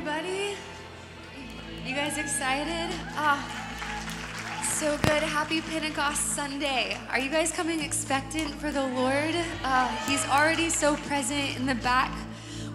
everybody. You guys excited? Ah, so good. Happy Pentecost Sunday. Are you guys coming expectant for the Lord? Uh, he's already so present in the back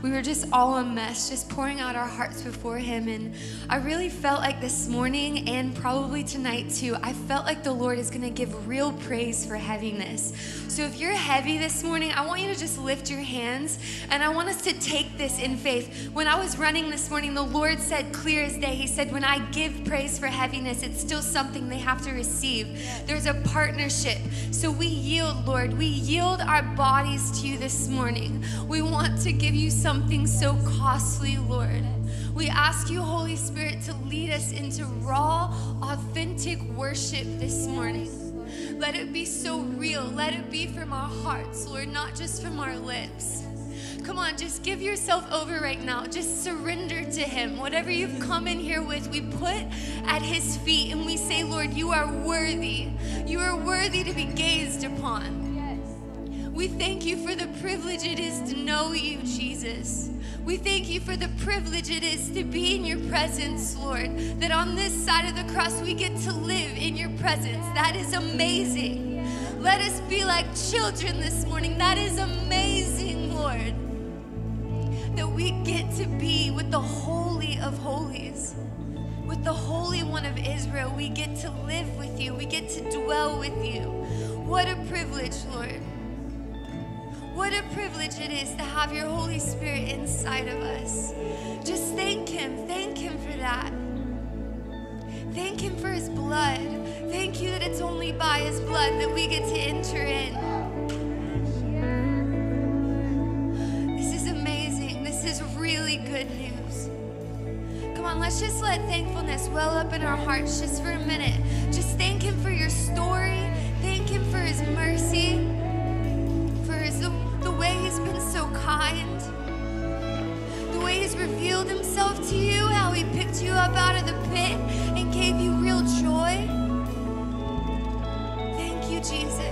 we were just all a mess, just pouring out our hearts before Him. And I really felt like this morning and probably tonight too, I felt like the Lord is going to give real praise for heaviness. So if you're heavy this morning, I want you to just lift your hands and I want us to take this in faith. When I was running this morning, the Lord said clear as day, He said, When I give praise for heaviness, it's still something they have to receive. There's a partnership. So we yield, Lord. We yield our bodies to you this morning. We want to give you some something so costly, Lord. We ask you, Holy Spirit, to lead us into raw, authentic worship this morning. Let it be so real. Let it be from our hearts, Lord, not just from our lips. Come on, just give yourself over right now. Just surrender to Him. Whatever you've come in here with, we put at His feet and we say, Lord, you are worthy. You are worthy to be gazed upon. We thank you for the privilege it is to know you, Jesus. We thank you for the privilege it is to be in your presence, Lord. That on this side of the cross we get to live in your presence. That is amazing. Let us be like children this morning. That is amazing, Lord. That we get to be with the Holy of Holies with the Holy One of Israel. We get to live with you, we get to dwell with you. What a privilege, Lord. What a privilege it is to have your Holy Spirit inside of us. Just thank Him. Thank Him for that. Thank Him for His blood. Thank you that it's only by His blood that we get to enter in. This is amazing. This is really good news. Come on, let's just let thankfulness well up in our hearts just for a minute. Just thank Him for your story. Thank Him for His mercy way He's been so kind, the way He's revealed Himself to you, how He picked you up out of the pit and gave you real joy. Thank you, Jesus.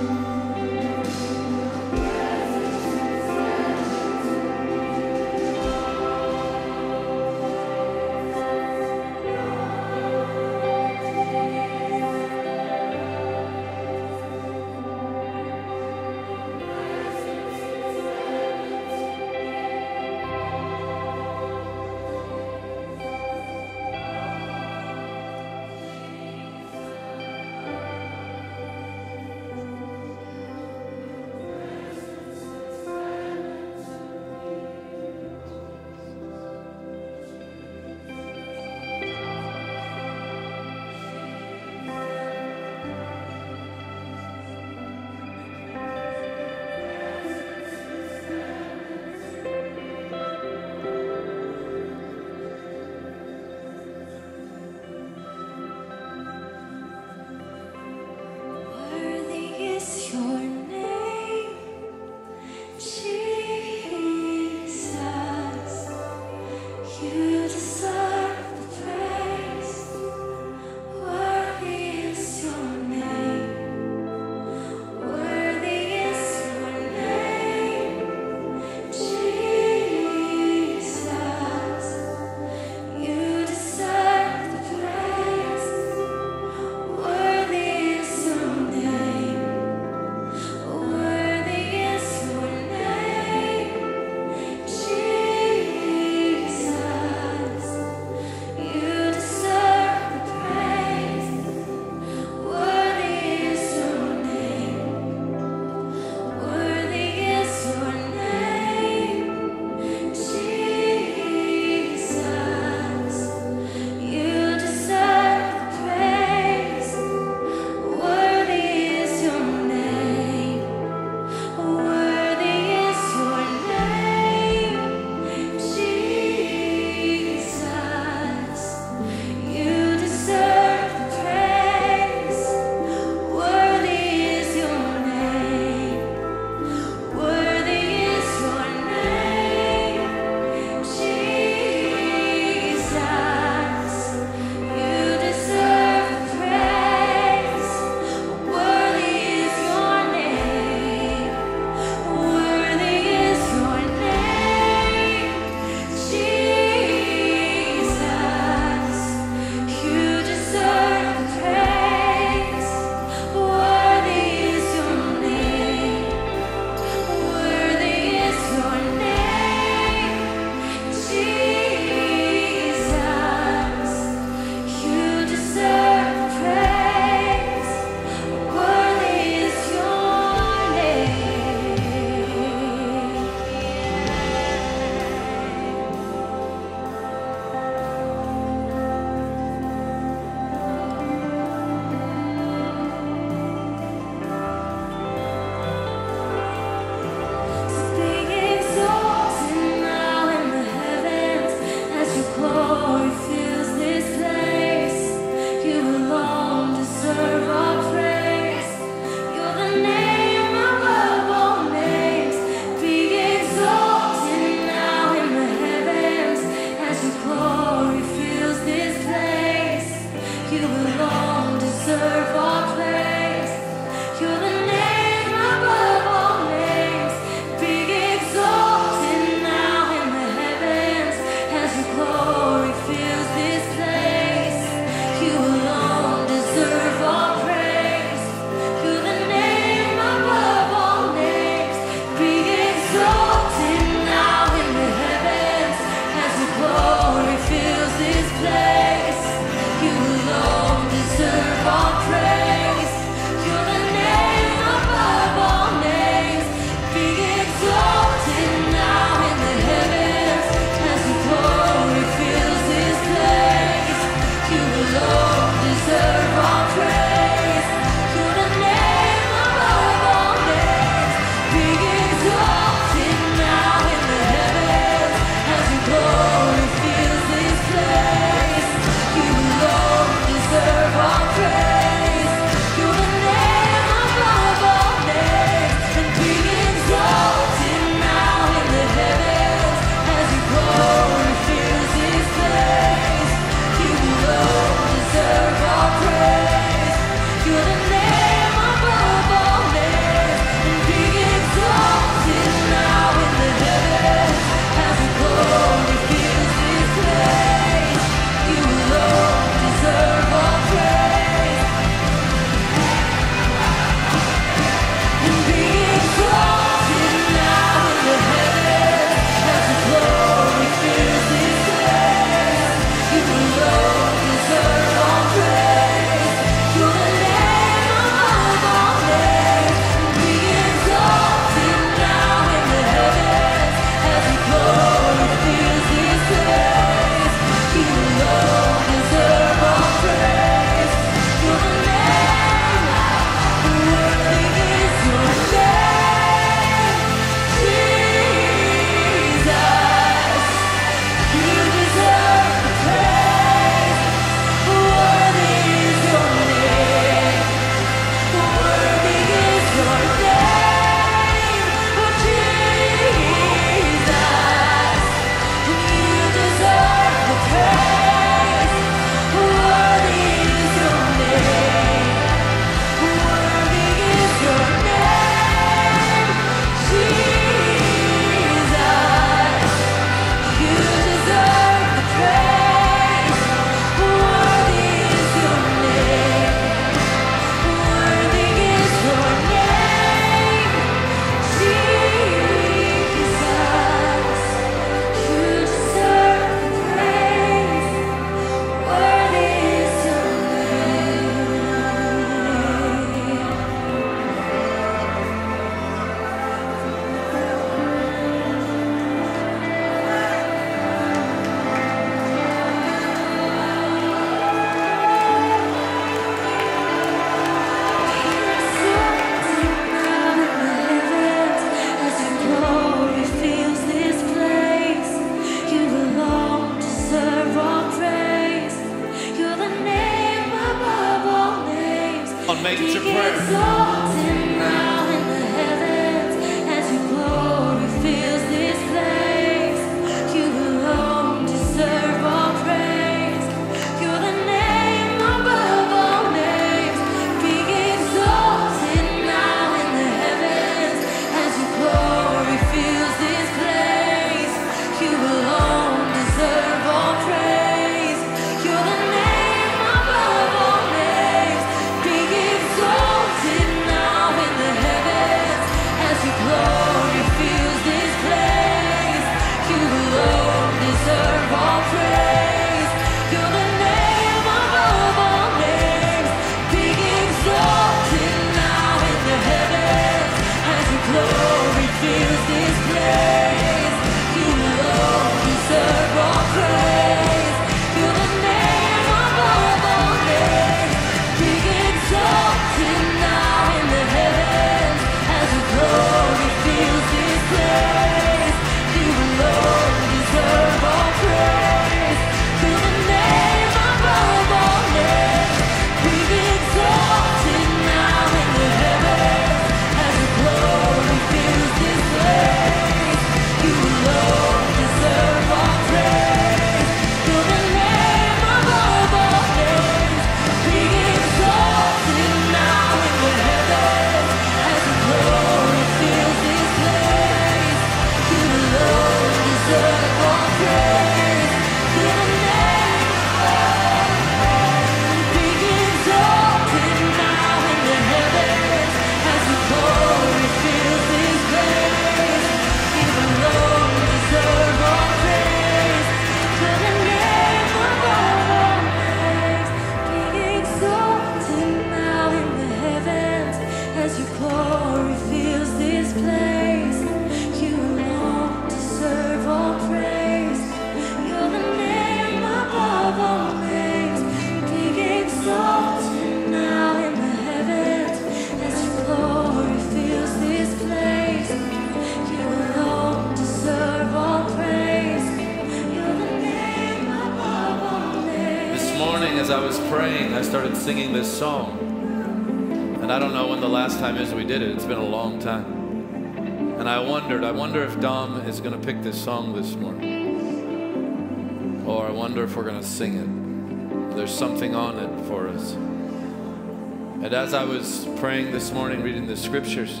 song this morning. Or I wonder if we're going to sing it. There's something on it for us. And as I was praying this morning, reading the scriptures,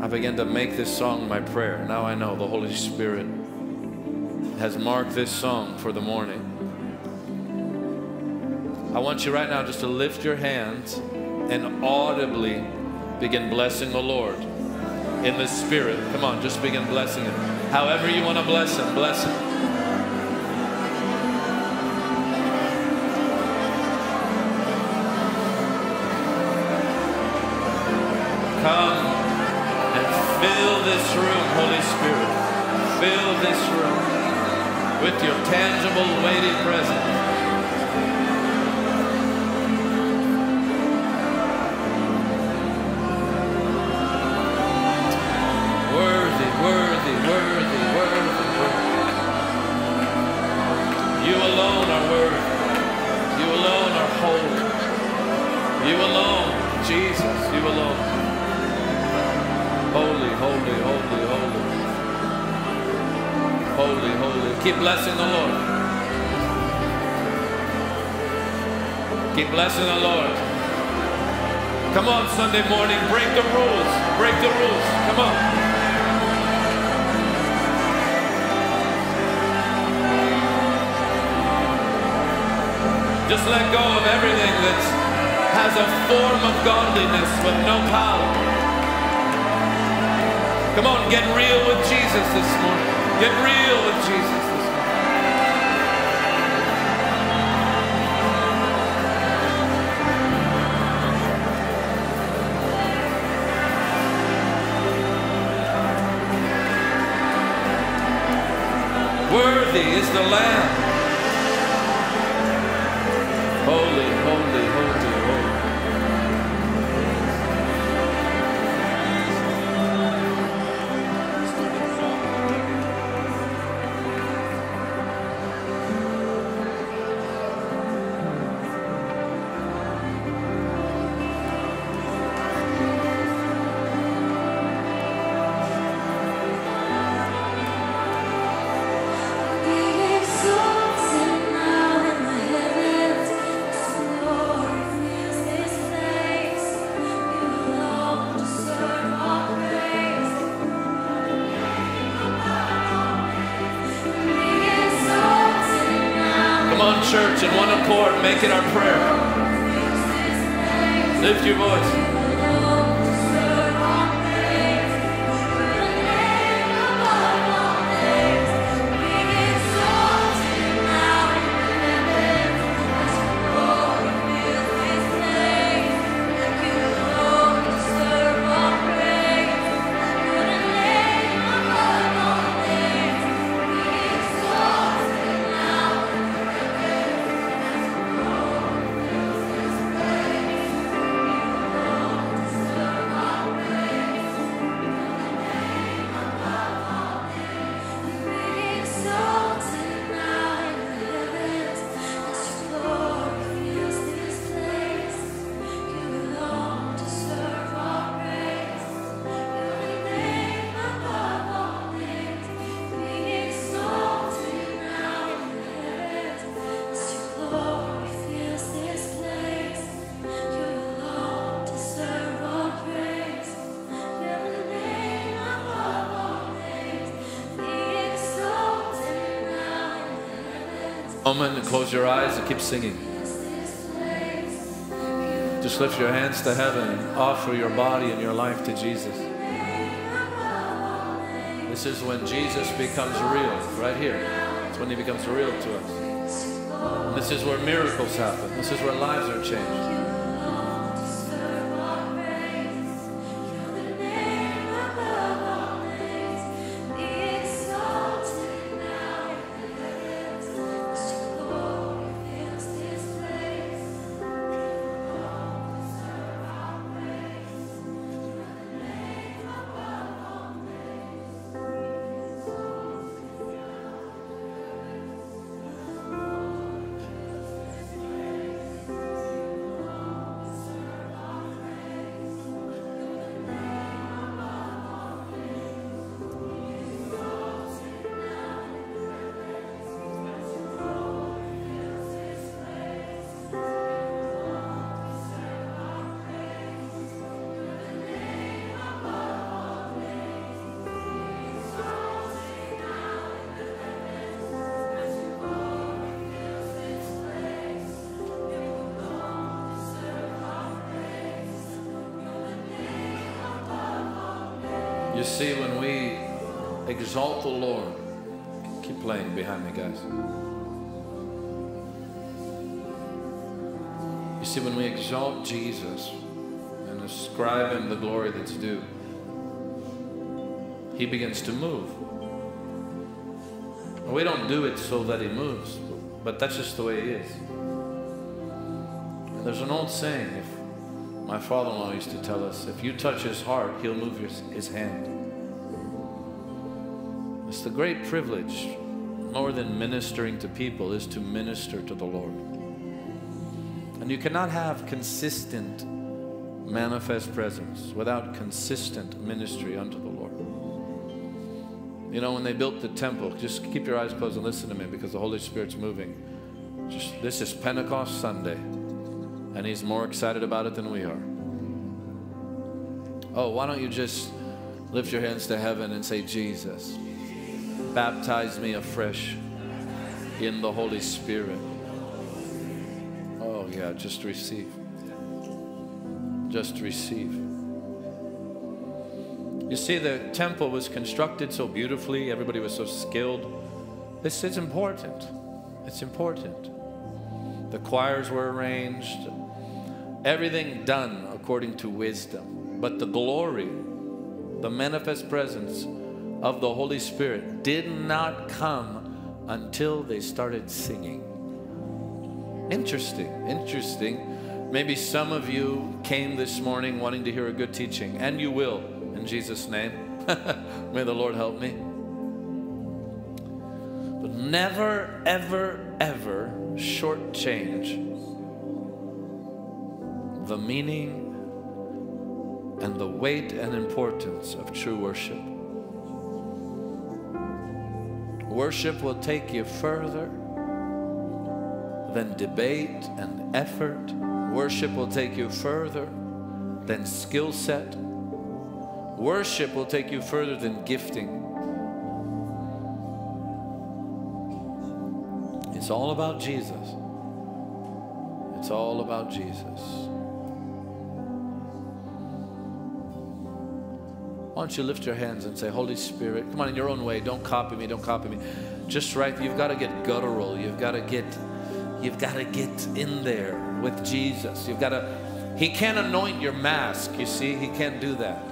I began to make this song my prayer. Now I know the Holy Spirit has marked this song for the morning. I want you right now just to lift your hands and audibly begin blessing the Lord in the Spirit. Come on, just begin blessing Him. However you want to bless him, bless him. Come and fill this room, Holy Spirit. Fill this room with your tangible, weighty presence. Keep blessing the Lord. Keep blessing the Lord. Come on, Sunday morning. Break the rules. Break the rules. Come on. Just let go of everything that has a form of godliness but no power. Come on, get real with Jesus this morning. Get real with Jesus. Worthy is the Lamb. Holy. Close your eyes and keep singing. Just lift your hands to heaven and offer your body and your life to Jesus. This is when Jesus becomes real, right here. It's when he becomes real to us. This is where miracles happen. This is where lives are changed. Jesus and ascribe Him the glory that's due, He begins to move. And we don't do it so that He moves, but that's just the way He is. And there's an old saying, if my father-in-law used to tell us, if you touch his heart, he'll move your, his hand. It's the great privilege, more than ministering to people, is to minister to the Lord. You cannot have consistent manifest presence without consistent ministry unto the Lord. You know, when they built the temple, just keep your eyes closed and listen to me because the Holy Spirit's moving. Just, this is Pentecost Sunday and he's more excited about it than we are. Oh, why don't you just lift your hands to heaven and say, Jesus, baptize me afresh in the Holy Spirit. Yeah, just receive. Just receive. You see, the temple was constructed so beautifully, everybody was so skilled. This is important. It's important. The choirs were arranged, everything done according to wisdom. But the glory, the manifest presence of the Holy Spirit did not come until they started singing. Interesting, interesting. Maybe some of you came this morning wanting to hear a good teaching, and you will in Jesus' name. May the Lord help me. But never, ever, ever shortchange the meaning and the weight and importance of true worship. Worship will take you further than debate and effort. Worship will take you further than skill set. Worship will take you further than gifting. It's all about Jesus. It's all about Jesus. Why don't you lift your hands and say, Holy Spirit, come on in your own way. Don't copy me. Don't copy me. Just right. You've got to get guttural. You've got to get, you've got to get in there with Jesus. You've got to. He can't anoint your mask. You see, he can't do that.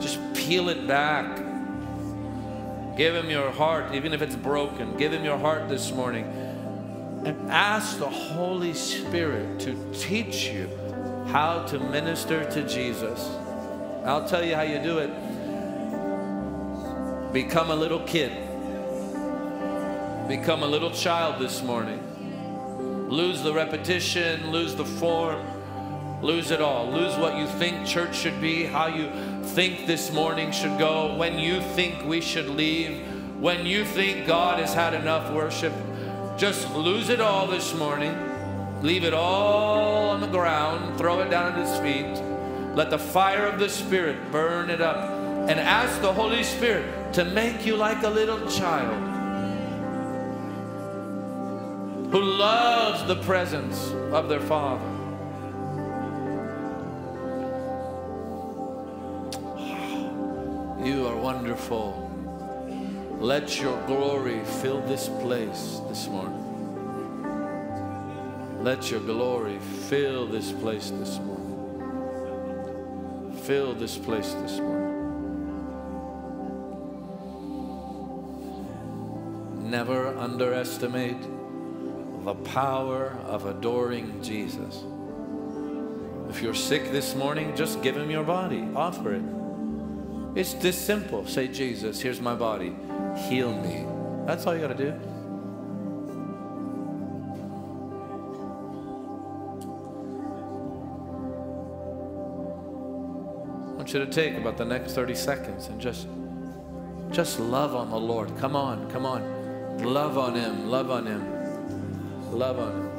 Just peel it back. Give him your heart, even if it's broken. Give him your heart this morning. And ask the Holy Spirit to teach you how to minister to Jesus. I'll tell you how you do it. Become a little kid. Become a little child this morning. Lose the repetition, lose the form, lose it all. Lose what you think church should be, how you think this morning should go, when you think we should leave, when you think God has had enough worship. Just lose it all this morning. Leave it all on the ground, throw it down at His feet. Let the fire of the Spirit burn it up. And ask the Holy Spirit to make you like a little child who loves the presence of their Father. You are wonderful. Let your glory fill this place this morning. Let your glory fill this place this morning. Fill this place this morning. Never underestimate the power of adoring Jesus. If you're sick this morning, just give him your body, offer it. It's this simple. Say, Jesus, here's my body. Heal me. That's all you got to do. I want you to take about the next 30 seconds and just just love on the Lord. Come on, come on. Love on him, love on him. Love on him.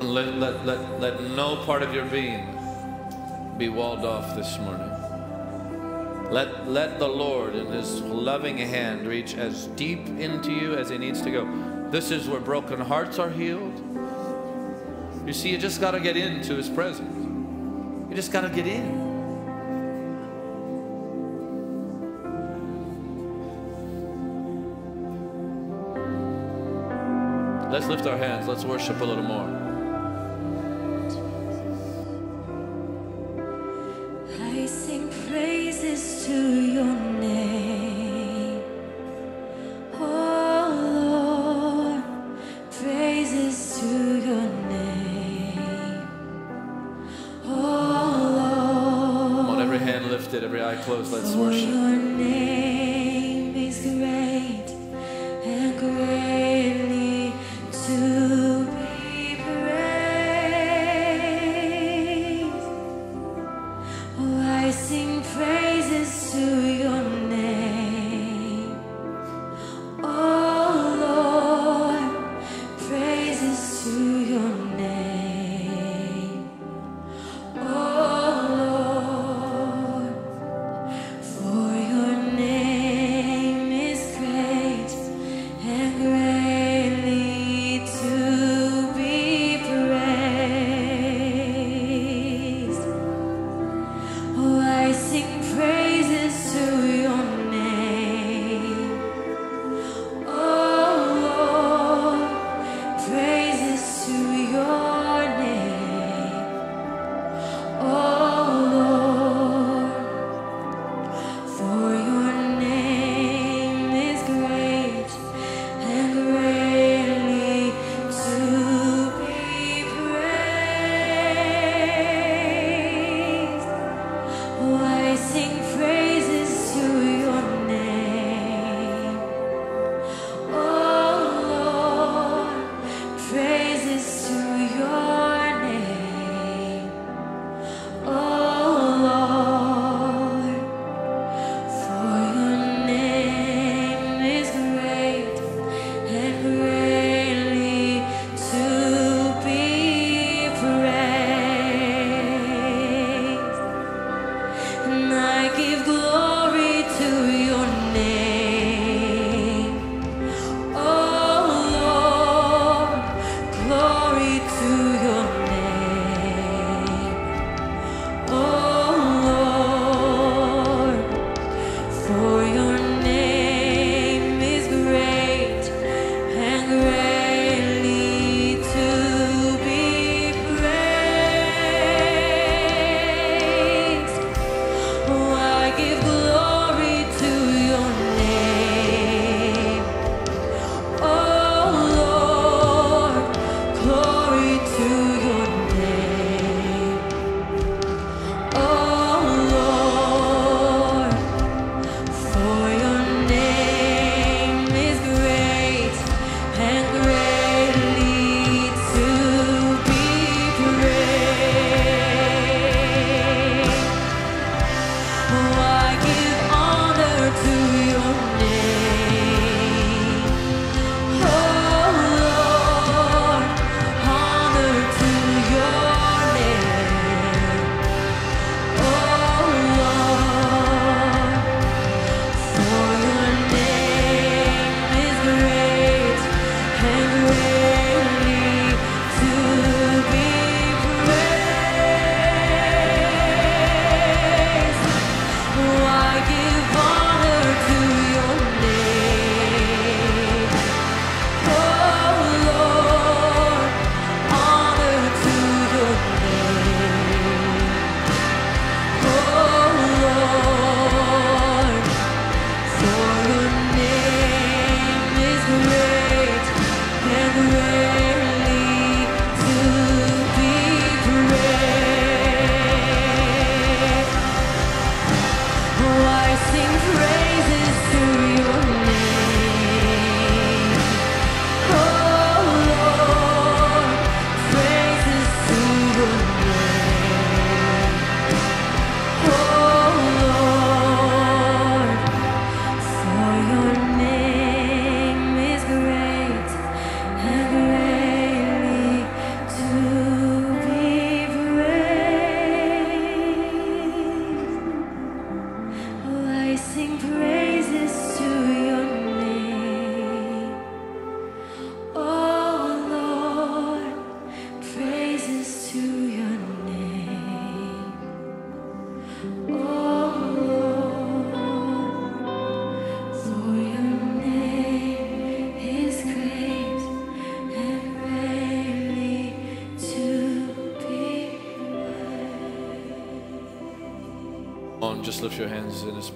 Let, let, let, let no part of your being be walled off this morning. Let, let the Lord in His loving hand reach as deep into you as He needs to go. This is where broken hearts are healed. You see, you just got to get into His presence. You just got to get in. Let's lift our hands. Let's worship a little more. Your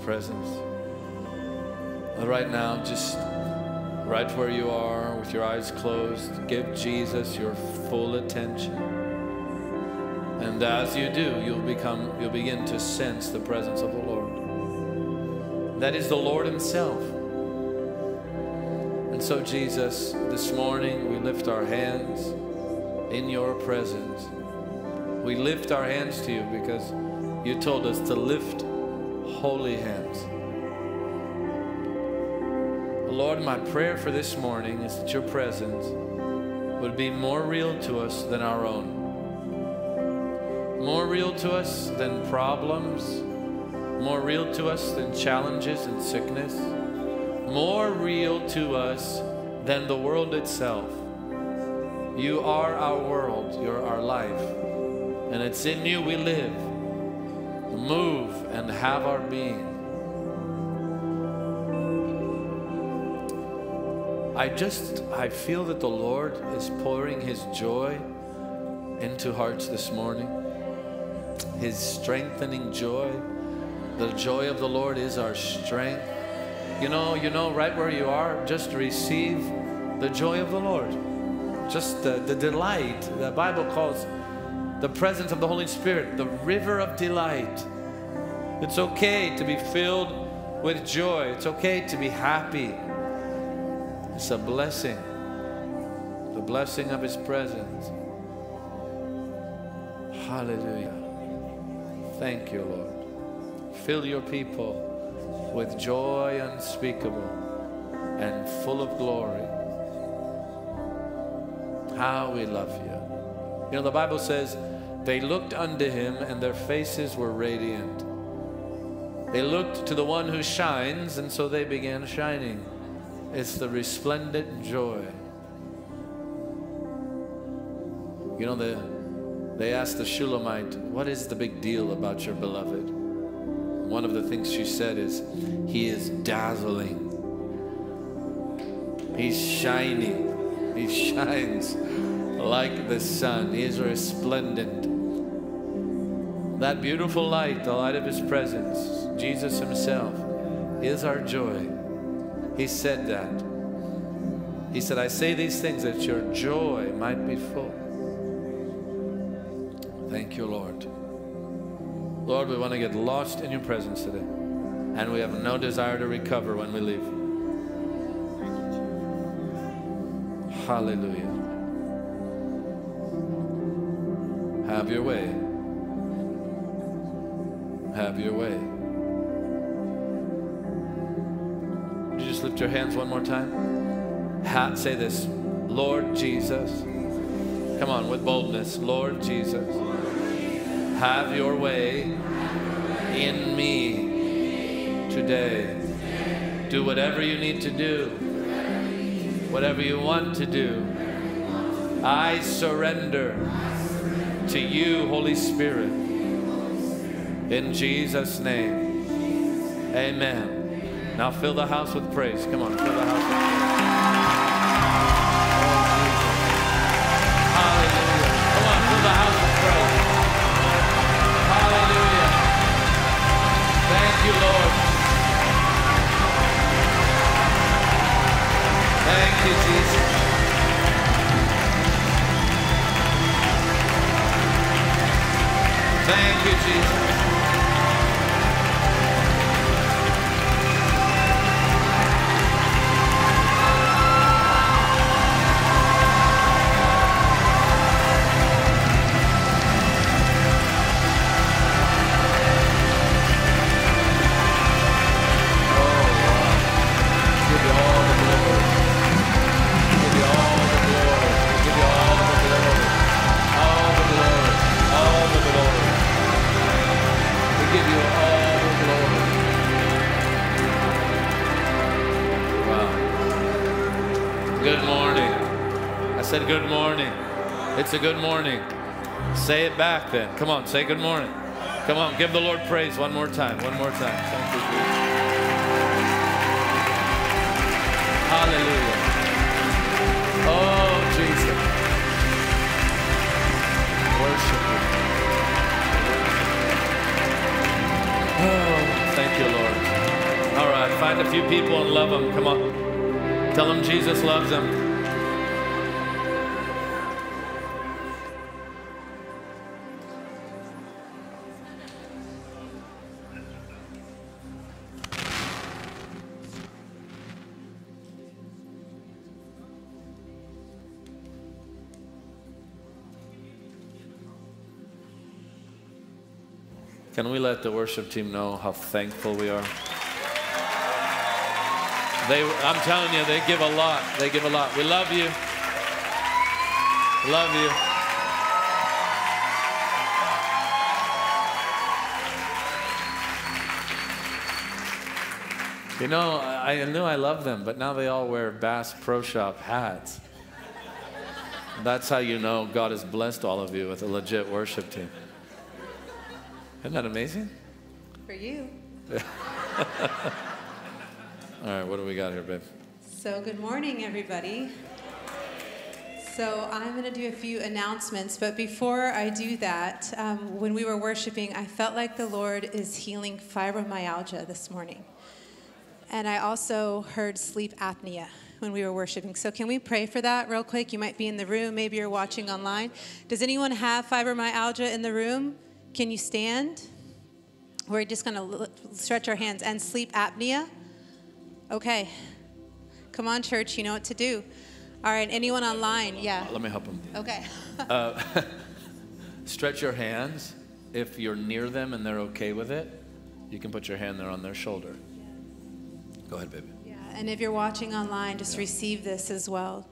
presence. Right now, just right where you are, with your eyes closed, give Jesus your full attention. And as you do, you'll become, you'll begin to sense the presence of the Lord. That is the Lord Himself. And so, Jesus, this morning we lift our hands in your presence. We lift our hands to you because you told us to lift holy hands. Lord, my prayer for this morning is that your presence would be more real to us than our own, more real to us than problems, more real to us than challenges and sickness, more real to us than the world itself. You are our world, you're our life, and it's in you we live, move, and have our being. I just, I feel that the Lord is pouring His joy into hearts this morning. His strengthening joy. The joy of the Lord is our strength. You know, you know, right where you are, just receive the joy of the Lord. Just the, the delight. The Bible calls the presence of the Holy Spirit the river of delight. It's okay to be filled with joy. It's okay to be happy. It's a blessing, the blessing of His presence. Hallelujah. Thank you, Lord. Fill your people with joy unspeakable and full of glory. How we love you. You know, the Bible says they looked unto Him and their faces were radiant. They looked to the one who shines, and so they began shining. It's the resplendent joy. You know, the, they asked the Shulamite, What is the big deal about your beloved? One of the things she said is, He is dazzling. He's shining. He shines like the sun. He is resplendent. That beautiful light, the light of His presence, Jesus Himself, is our joy. He said that. He said, I say these things that your joy might be full. Thank you, Lord. Lord, we want to get lost in your presence today. And we have no desire to recover when we leave. Hallelujah. Have your way. Have your way. Would you just lift your hands one more time? Ha- say this Lord Jesus. Come on, with boldness. Lord Jesus, have your way in me today. Do whatever you need to do, whatever you want to do. I surrender to you, Holy Spirit. In Jesus' name, amen. Now fill the house with praise. Come on, fill the house Thank you, a good morning. Say it back then. Come on, say good morning. Come on, give the Lord praise one more time. One more time. Thank you, Jesus. Hallelujah. Oh, Jesus. Worship you. Oh. thank you, Lord. All right, Find a few people and love them. Come on. Tell them Jesus loves them. Can we let the worship team know how thankful we are? They, I'm telling you, they give a lot. They give a lot. We love you. Love you. You know, I knew I loved them, but now they all wear Bass Pro Shop hats. That's how you know God has blessed all of you with a legit worship team. Isn't that amazing? For you. All right, what do we got here, babe? So, good morning, everybody. So, I'm going to do a few announcements, but before I do that, um, when we were worshiping, I felt like the Lord is healing fibromyalgia this morning. And I also heard sleep apnea when we were worshiping. So, can we pray for that real quick? You might be in the room, maybe you're watching online. Does anyone have fibromyalgia in the room? Can you stand? We're just going to stretch our hands and sleep apnea. Okay. Come on, church, you know what to do. All right, anyone online? Yeah. Let me help them. Okay. Uh, stretch your hands. If you're near them and they're okay with it, you can put your hand there on their shoulder. Go ahead, baby. Yeah, and if you're watching online, just receive this as well.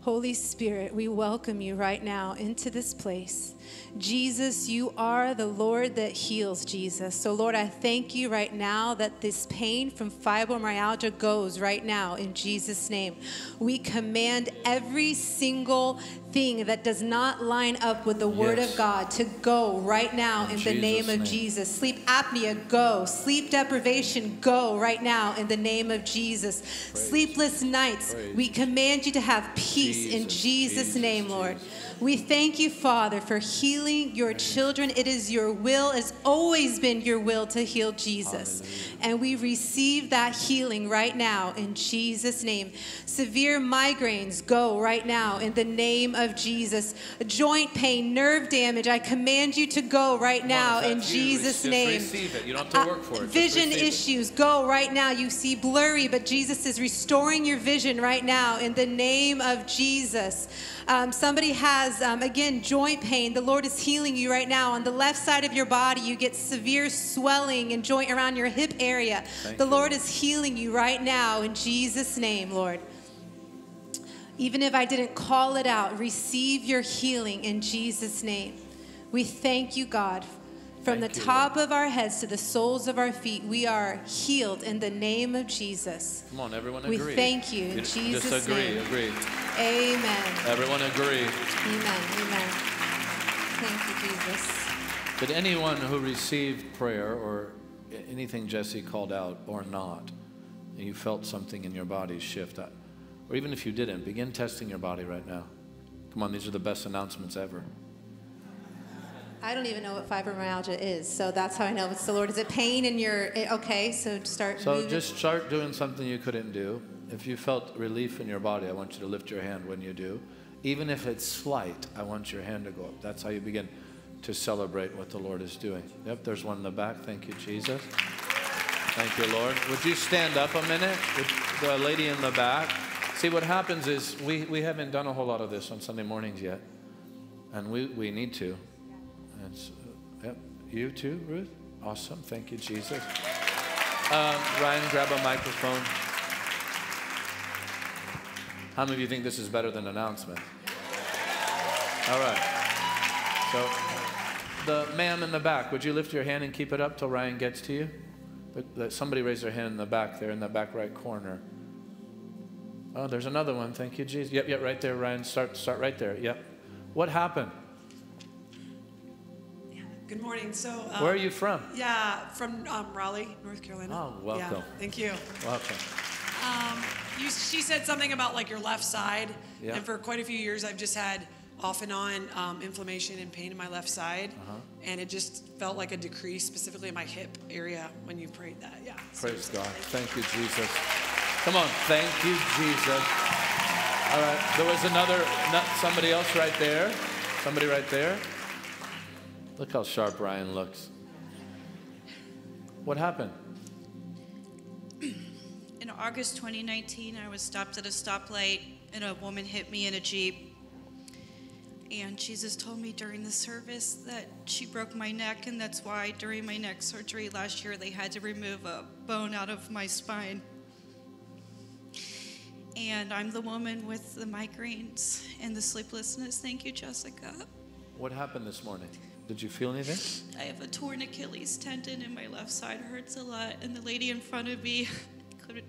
Holy Spirit, we welcome you right now into this place. Jesus, you are the Lord that heals, Jesus. So, Lord, I thank you right now that this pain from fibromyalgia goes right now in Jesus' name. We command every single thing that does not line up with the Word Yes. of God to go right now in, the Jesus' name of name. Jesus. Sleep apnea, go. Sleep deprivation, go right now in the name of Jesus. Sleepless nights, Praise. we command you to have peace in Jesus, Jesus', Jesus, name, Lord. We thank you, Father, for healing your children. It is your will, has always been your will to heal Jesus. And we receive that healing right now in Jesus' name. Severe migraines go right now in the name of Jesus. Joint pain, nerve damage, I command you to go right now in you, Jesus' name. receive it. You don't have to Uh, work for it. Just Vision receive it. issues go right now. You see blurry, but Jesus is restoring your vision right now in the name of Jesus. Um, somebody has, um, again, joint pain. The Lord is healing you right now. On the left side of your body, you get severe swelling and joint around your hip area. Thank the Lord is healing you right now in Jesus' name, Lord. Even if I didn't call it out, receive your healing in Jesus' name. We thank you, God. From Thank the you, top of our heads to the soles of our feet, we are healed in the name of Jesus. Come on, everyone We thank you in Jesus' Just agree, name. agree. Amen. Everyone agree. Amen. Amen. Thank you, Jesus. Did anyone who received prayer or anything Jesse called out or not, and you felt something in your body shift, uh, or even if you didn't, begin testing your body right now. Come on, these are the best announcements ever. I don't even know what fibromyalgia is, so that's how I know it's the Lord. Is it pain in your? eh, Okay, so start. So moving. just start doing something you couldn't do. If you felt relief in your body, I want you to lift your hand when you do. Even if it's slight, I want your hand to go up. That's how you begin to celebrate what the Lord is doing. Yep, there's one in the back. Thank you, Jesus. Thank you, Lord. Would you stand up a minute? Would the lady in the back. See, what happens is we, we haven't done a whole lot of this on Sunday mornings yet, and we, we need to. And so, yep, you too, Ruth? Awesome. Thank you, Jesus. Um, Ryan, grab a microphone. How many of you think this is better than announcement? All right. So, the ma'am in the back, would you lift your hand and keep it up till Ryan gets to you? But, but somebody raise their hand in the back there, in the back right corner. Oh, there's another one. Thank you, Jesus. Yep, yep, right there, Ryan. Start, start right there. Yep. What happened? Good morning. So, uh, Where are you from? Yeah, from um, Raleigh, North Carolina. Oh, welcome. Yeah, thank you. Welcome. Um, you. She said something about like your left side, Yeah. and for quite a few years, I've just had off and on um, inflammation and pain in my left side, Uh-huh. and it just felt like a decrease, specifically in my hip area when you prayed that. Yeah. So Praise God. Thank you, Jesus. Come on. Thank you, Jesus. All right. There was another, somebody else right there. Somebody right there. Look how sharp Ryan looks. What happened? In August 2019, I was stopped at a stoplight and a woman hit me in a Jeep. And Jesus told me during the service that she broke my neck, and that's why during my neck surgery last year they had to remove a bone out of my spine. And I'm the woman with the migraines and the sleeplessness. Thank you, Jessica. What happened this morning? Did you feel anything? I have a torn Achilles tendon and my left side hurts a lot. And the lady in front of me couldn't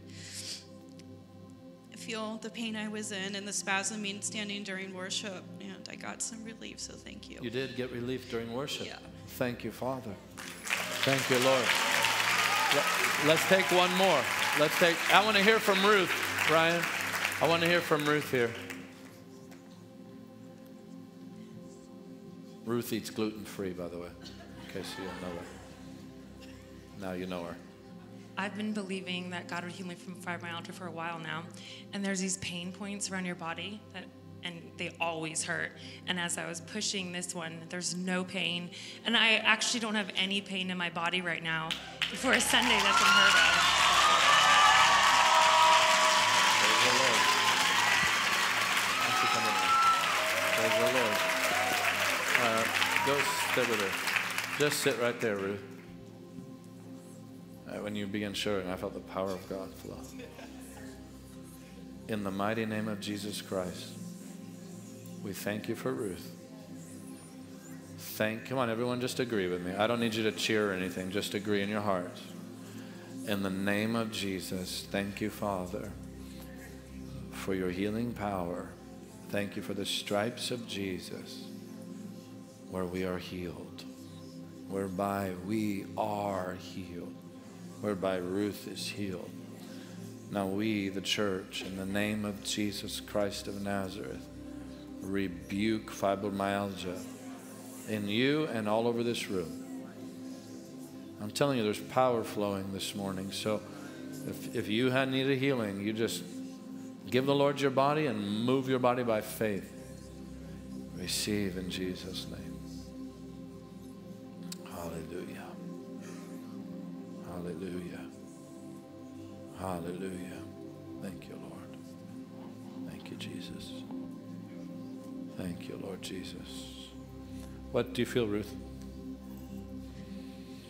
feel the pain I was in and the spasm in standing during worship. And I got some relief, so thank you. You did get relief during worship. Yeah. Thank you, Father. Thank you, Lord. Let- Let's take one more. Let's take, I want to hear from Ruth, Ryan. I want to hear from Ruth here. Ruth eats gluten free, by the way, in case you don't know that. Now you know her. I've been believing that God would heal me from fibromyalgia for a while now, and there's these pain points around your body that, and they always hurt. And as I was pushing this one, there's no pain, and I actually don't have any pain in my body right now. For a Sunday, that's unheard of. Praise the Lord. Uh, go sit with her. Just sit right there, Ruth. Uh, when you began sharing, I felt the power of God flow. In the mighty name of Jesus Christ, we thank you for Ruth. Thank, come on, everyone, just agree with me. I don't need you to cheer or anything, just agree in your heart. In the name of Jesus, thank you, Father for your healing power. Thank you for the stripes of Jesus where we are healed, whereby we are healed, whereby Ruth is healed. Now, we, the church, in the name of Jesus Christ of Nazareth, rebuke fibromyalgia in you and all over this room. I'm telling you, there's power flowing this morning. So, if, if you had need of healing, you just Give the Lord your body and move your body by faith. Receive in Jesus' name. Hallelujah. Hallelujah. Thank you, Lord. Thank you, Jesus. Thank you, Lord Jesus. What do you feel, Ruth?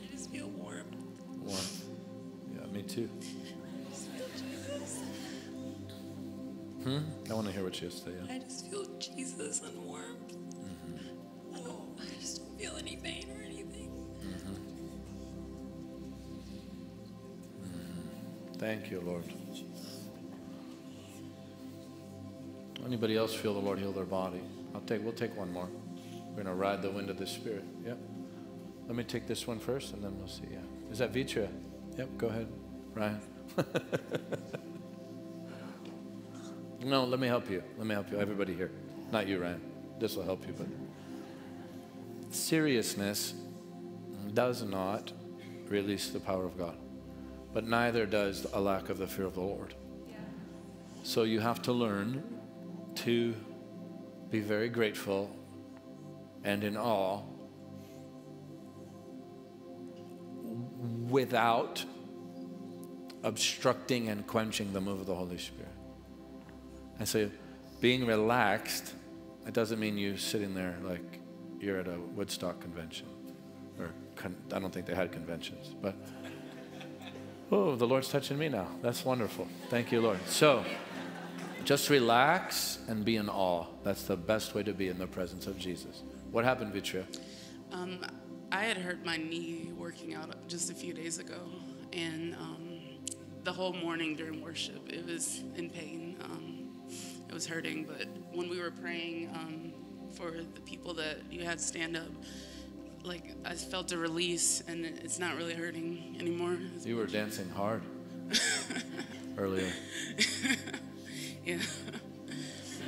I just feel warm. Warm. Yeah, me too. Hmm? I want to hear what she has to say. yeah. I just feel Jesus and warmth. I don't. I just don't feel any pain Thank you, Lord. Anybody else feel the Lord heal their body? I'll take. We'll take one more. We're gonna ride the wind of the Spirit. Yep. Let me take this one first, and then we'll see. Yeah. Is that Vitra? Yep. Go ahead, Ryan. no, let me help you. Let me help you. Everybody here, not you, Ryan. This will help you, but seriousness does not release the power of God but neither does a lack of the fear of the Lord. So you have to learn to be very grateful and in awe without obstructing and quenching the move of the Holy Spirit. And so being relaxed, it doesn't mean you're sitting there like you're at a Woodstock convention. Or con- I don't think they had conventions, but Oh, the Lord's touching me now. That's wonderful. Thank you, Lord. So, just relax and be in awe. That's the best way to be in the presence of Jesus. What happened, Vitria? Um, I had hurt my knee working out just a few days ago, and um, the whole morning during worship, it was in pain. Um, it was hurting, but when we were praying um, for the people that you had stand up, like I felt a release, and it's not really hurting anymore. You were dancing hard earlier. yeah, Yeah.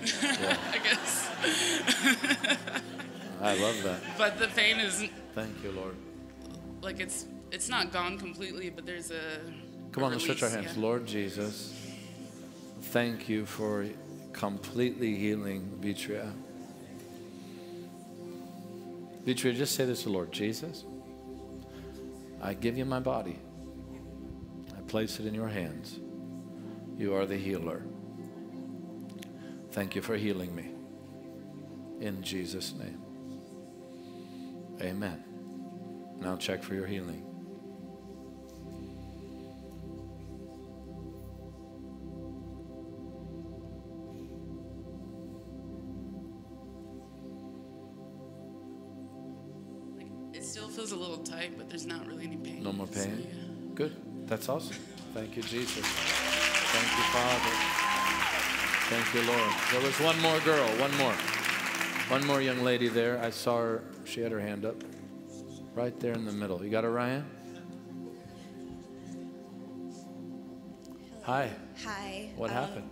I guess. I love that. but the pain is Thank you, Lord. like it's it's not gone completely, but there's a Come a on, let's stretch our hands. yeah. Lord Jesus, thank you for completely healing Vitria. Vitria, just say this to the Lord Jesus, I give you my body. I place it in your hands. You are the healer. Thank you for healing me. In Jesus' name. Amen. Now check for your healing. Tight, but there's not really any pain. No more So, pain? yeah. Good. That's awesome. Thank you, Jesus. Thank you, Father. Thank you, Lord. There was one more girl, one more. One more young lady there. I saw her. She had her hand up right there in the middle. You got her, Ryan? Hi. Hi. What um, happened?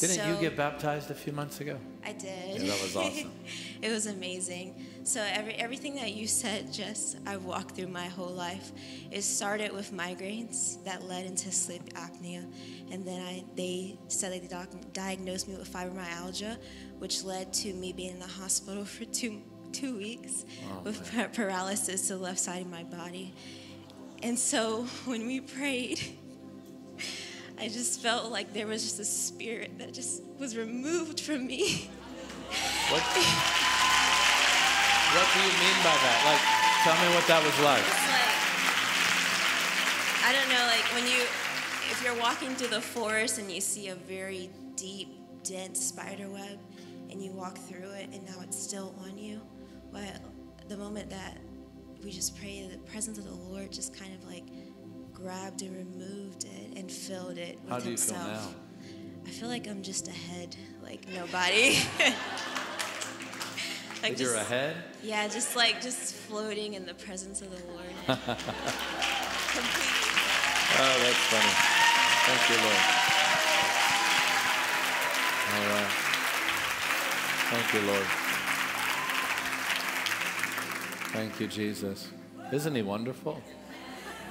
Didn't you get baptized a few months ago? I did. Yeah, that was awesome. it was amazing. So every everything that you said, Jess, I've walked through my whole life. It started with migraines that led into sleep apnea, and then I they said they doc- diagnosed me with fibromyalgia, which led to me being in the hospital for two two weeks Oh, with par- paralysis to the left side of my body. And so when we prayed, I just felt like there was just a spirit that just was removed from me. What? What do you mean by that? Like, tell me what that was like. It's like I don't know, like when you if you're walking through the forest and you see a very deep, dense spider web and you walk through it and now it's still on you. Well, the moment that we just prayed, the presence of the Lord just kind of like grabbed and removed it and filled it with How do you feel himself. now? I feel like I'm just a head, like nobody. like You're just- ahead? Yeah, just like just floating in the presence of the Lord. Completely. Oh, that's funny. Thank you, Lord. All right. Thank you, Lord. Thank you, Jesus. Isn't he wonderful?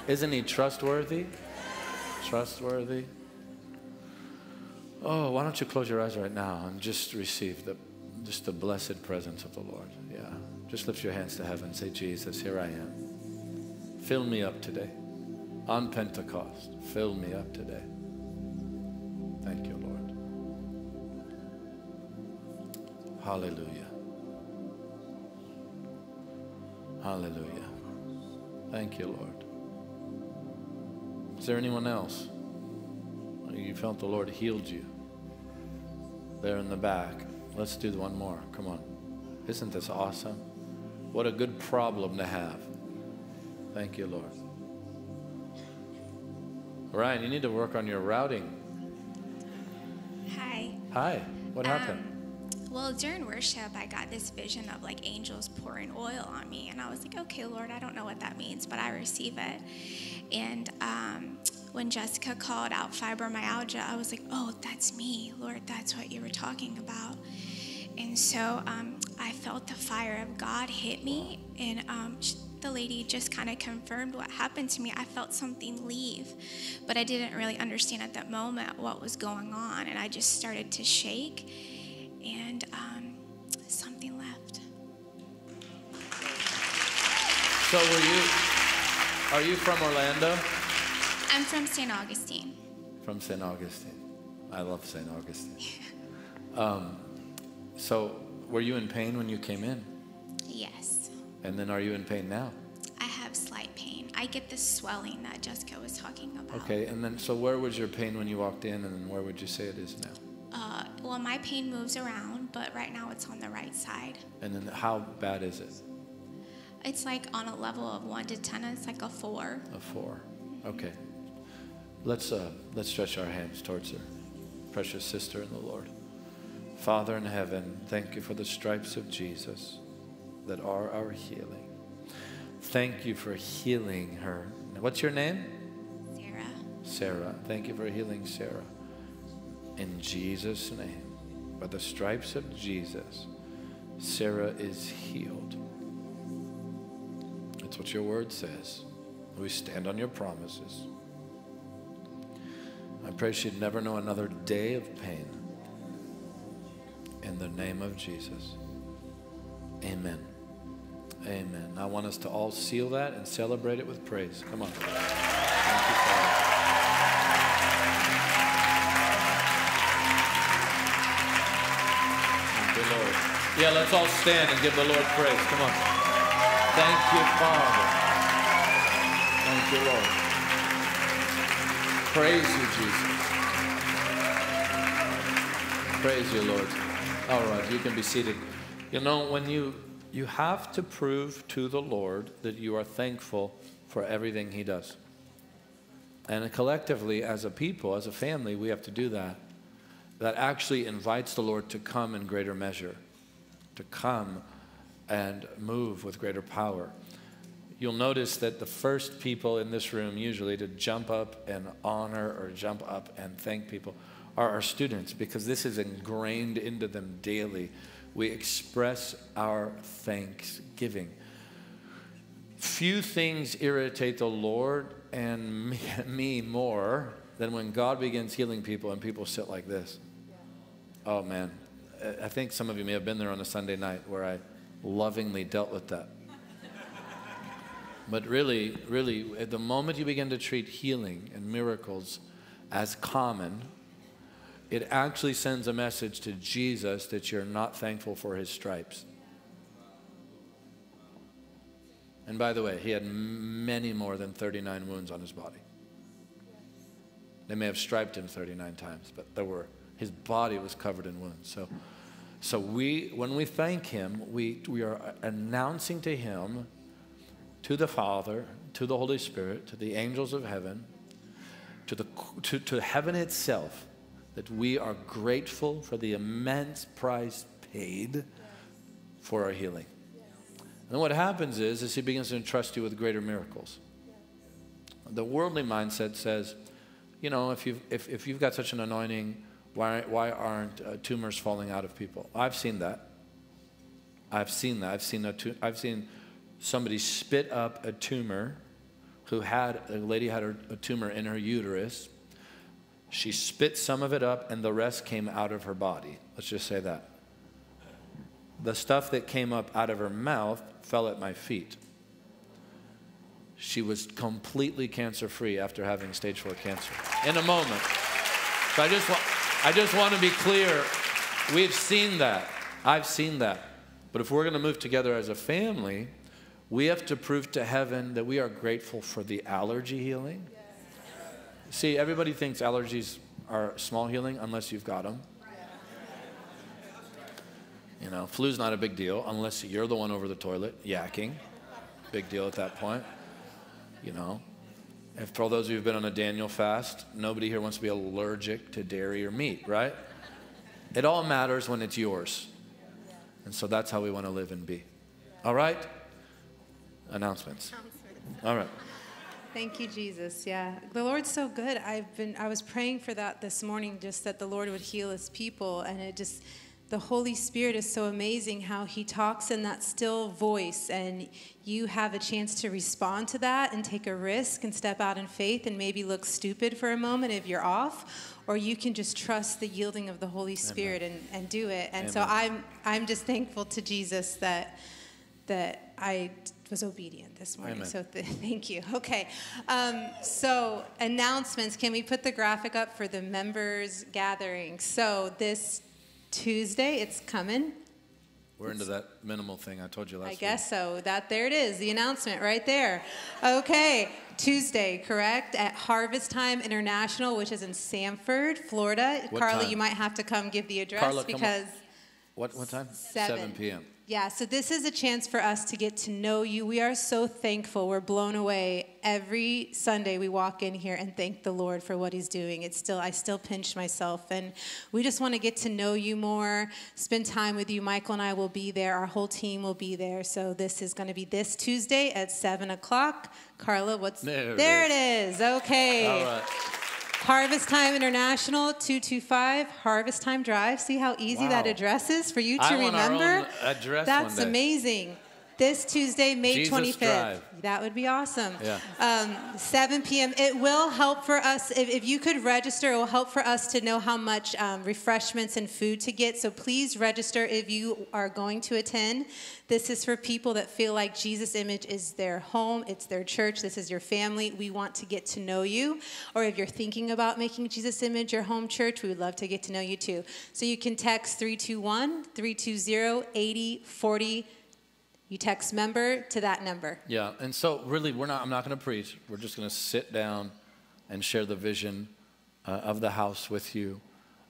Isn't he trustworthy? Trustworthy. Oh, why don't you close your eyes right now and just receive the just the blessed presence of the Lord. Yeah. Just lift your hands to heaven. Say, Jesus, here I am. Fill me up today on Pentecost. Fill me up today. Thank you, Lord. Hallelujah. Hallelujah. Thank you, Lord. Is there anyone else? You felt the Lord healed you. There in the back. Let's do the one more. Come on. Isn't this awesome? What a good problem to have. Thank you, Lord. Ryan, you need to work on your routing. Hi. Hi. What happened? Um, well, during worship, I got this vision of like angels pouring oil on me, and I was like, okay, Lord, I don't know what that means, but I receive it. And um, when Jessica called out fibromyalgia, I was like, oh, that's me, Lord, that's what you were talking about. And so um, I felt the fire of God hit me, and um, the lady just kind of confirmed what happened to me. I felt something leave, but I didn't really understand at that moment what was going on, and I just started to shake, and um, something left. So were you are you from Orlando? I'm from St. Augustine. From St. Augustine. I love St. Augustine. Um, so were you in pain when you came in? Yes, And then are you in pain now? I have slight pain. I get the swelling that Jessica was talking about. Okay, and then so where was your pain when you walked in and then where would you say it is now? Uh, well, my pain moves around, but right now it's on the right side. And then how bad is it? It's like on a level of one to ten. It's like a four. A four. Okay. Let's uh, let's stretch our hands towards her, precious sister in the Lord. Father in heaven, thank you for the stripes of Jesus that are our healing. Thank you for healing her. What's your name? Sarah. Sarah. Thank you for healing Sarah. In Jesus' name, by the stripes of Jesus, Sarah is healed. That's what your word says. We stand on your promises. I pray she'd never know another day of pain. In the name of Jesus. Amen. Amen. I want us to all seal that and celebrate it with praise. Come on. Thank you, Father. Thank you, Lord. Yeah, let's all stand and give the Lord praise. Come on. Thank you, Father. Thank you, Lord. Praise you, Jesus. Praise you, Lord. All right, you can be seated. You know, when you you have to prove to the Lord that you are thankful for everything he does. And collectively as a people, as a family, we have to do that. That actually invites the Lord to come in greater measure, to come and move with greater power. You'll notice that the first people in this room, usually, to jump up and honor or jump up and thank people are our students because this is ingrained into them daily. We express our thanksgiving. Few things irritate the Lord and me, more than when God begins healing people and people sit like this. Oh man, I think some of you may have been there on a Sunday night where I lovingly dealt with that. But really, really, at the moment you begin to treat healing and miracles as common, it actually sends a message to Jesus that you're not thankful for his stripes. And by the way, he had many more than 39 wounds on his body. They may have striped him 39 times, but there were his body was covered in wounds. So so we when we thank him, we we are announcing to him to the Father, to the Holy Spirit, to the angels of heaven, to the to, to heaven itself that we are grateful for the immense price paid for our healing. And what happens is, is he begins to entrust you with greater miracles. The worldly mindset says, you know, if you've, if, if you've got such an anointing, why, why aren't uh, tumors falling out of people? I've seen that. I've seen that. I've seen, a tu- I've seen somebody spit up a tumor who had, a lady had a, a tumor in her uterus. She spit some of it up and the rest came out of her body. Let's just say that. The stuff that came up out of her mouth fell at my feet. She was completely cancer free after having stage four cancer in a moment. So I just, I just want to be clear. We've seen that. I've seen that. But if we're going to move together as a family, we have to prove to heaven that we are grateful for the allergy healing. See, everybody thinks allergies are small healing unless you've got them. You know, flu's not a big deal unless you're the one over the toilet yakking. Big deal at that point. You know, if for all those of you who've been on a Daniel fast, nobody here wants to be allergic to dairy or meat, right? It all matters when it's yours. And so that's how we want to live and be. All right? Announcements. All right. Thank you, Jesus. Yeah, the Lord's so good. I've been, I was praying for that this morning, just that the Lord would heal His people, and it just, the Holy Spirit is so amazing how He talks in that still voice, and you have a chance to respond to that and take a risk and step out in faith and maybe look stupid for a moment if you're off, or you can just trust the yielding of the Holy Spirit and, and do it. And so I'm, I'm just thankful to Jesus that that I was obedient this morning. Amen. So th- thank you. Okay. Um, so announcements. Can we put the graphic up for the members gathering? So this Tuesday, it's coming. We're into that minimal thing I told you last I week. guess so. That there it is, the announcement right there. Okay, Tuesday, correct? At Harvest Time International, which is in Sanford, Florida. What Carla, time? you might have to come give the address Carla, because What, what time? Seven. p.m. Yeah, so this is a chance for us to get to know you. We are so thankful. We're blown away. Every Sunday we walk in here and thank the Lord for what he's doing. It's still I still pinch myself and we just want to get to know you more, spend time with you. Michael and I will be there. Our whole team will be there. So this is going to be this Tuesday at seven o'clock. Carla, what's There it there it is. Okay. All right. Harvest Time International, 225 Harvest Time Drive. See how easy that address is for you to I remember? address That's amazing. This Tuesday, May Jesus 25th. Drive. That would be awesome. Yeah. Um, 7 p.m. It will help for us, if, if you could register, it will help for us to know how much um, refreshments and food to get. So please register if you are going to attend. This is for people that feel like Jesus Image is their home, it's their church, this is your family. We want to get to know you. Or if you're thinking about making Jesus Image your home church, we would love to get to know you too. So you can text 321 320 8040. You text member to that number. Yeah, and so really, we're not. I'm not going to preach. We're just going to sit down and share the vision uh, of the house with you,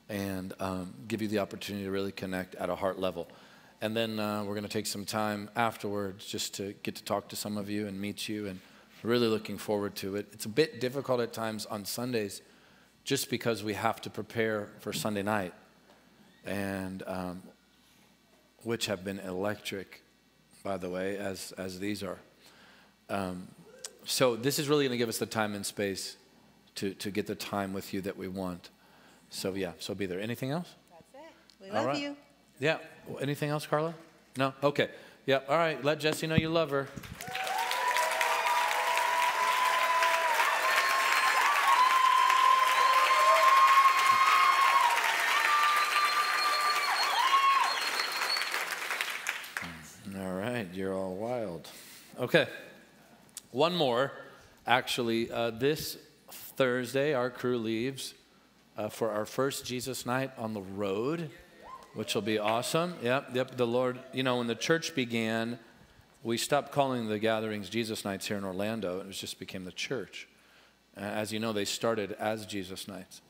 and um, give you the opportunity to really connect at a heart level. And then uh, we're going to take some time afterwards just to get to talk to some of you and meet you, and really looking forward to it. It's a bit difficult at times on Sundays, just because we have to prepare for Sunday night, and um, which have been electric by the way, as, as these are. Um, so this is really going to give us the time and space to, to get the time with you that we want. So yeah, so be there. Anything else? That's it. We love right. you. Yeah. Anything else, Carla? No? Okay. Yeah. All right. Let Jesse know you love her. All right. You're all wild. Okay. One more. Actually, uh, this Thursday, our crew leaves uh, for our first Jesus night on the road, which will be awesome. Yep, yep. The Lord, you know, when the church began, we stopped calling the gatherings Jesus nights here in Orlando. It just became the church. As you know, they started as Jesus nights.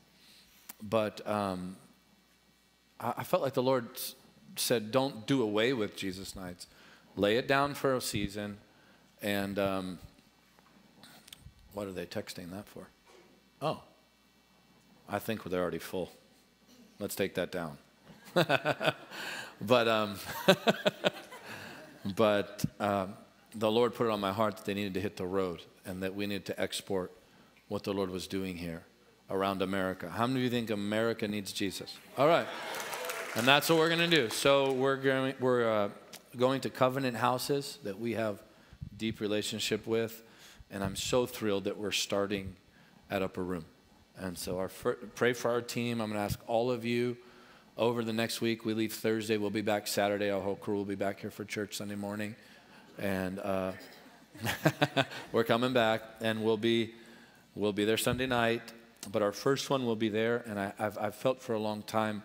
But um, I, I felt like the Lord said, don't do away with Jesus nights. Lay it down for a season. And um, what are they texting that for? Oh, I think they're already full. Let's take that down. but um, but um, the Lord put it on my heart that they needed to hit the road and that we needed to export what the Lord was doing here around America. How many of you think America needs Jesus? All right. And that's what we're going to do. So we're going, we're uh, going to covenant houses that we have deep relationship with, and I'm so thrilled that we're starting at Upper Room. And so our pray for our team. I'm going to ask all of you over the next week. We leave Thursday. We'll be back Saturday. Our whole crew will be back here for church Sunday morning, and uh, we're coming back, and we'll be we'll be there Sunday night. But our first one will be there, and I, I've, I've felt for a long time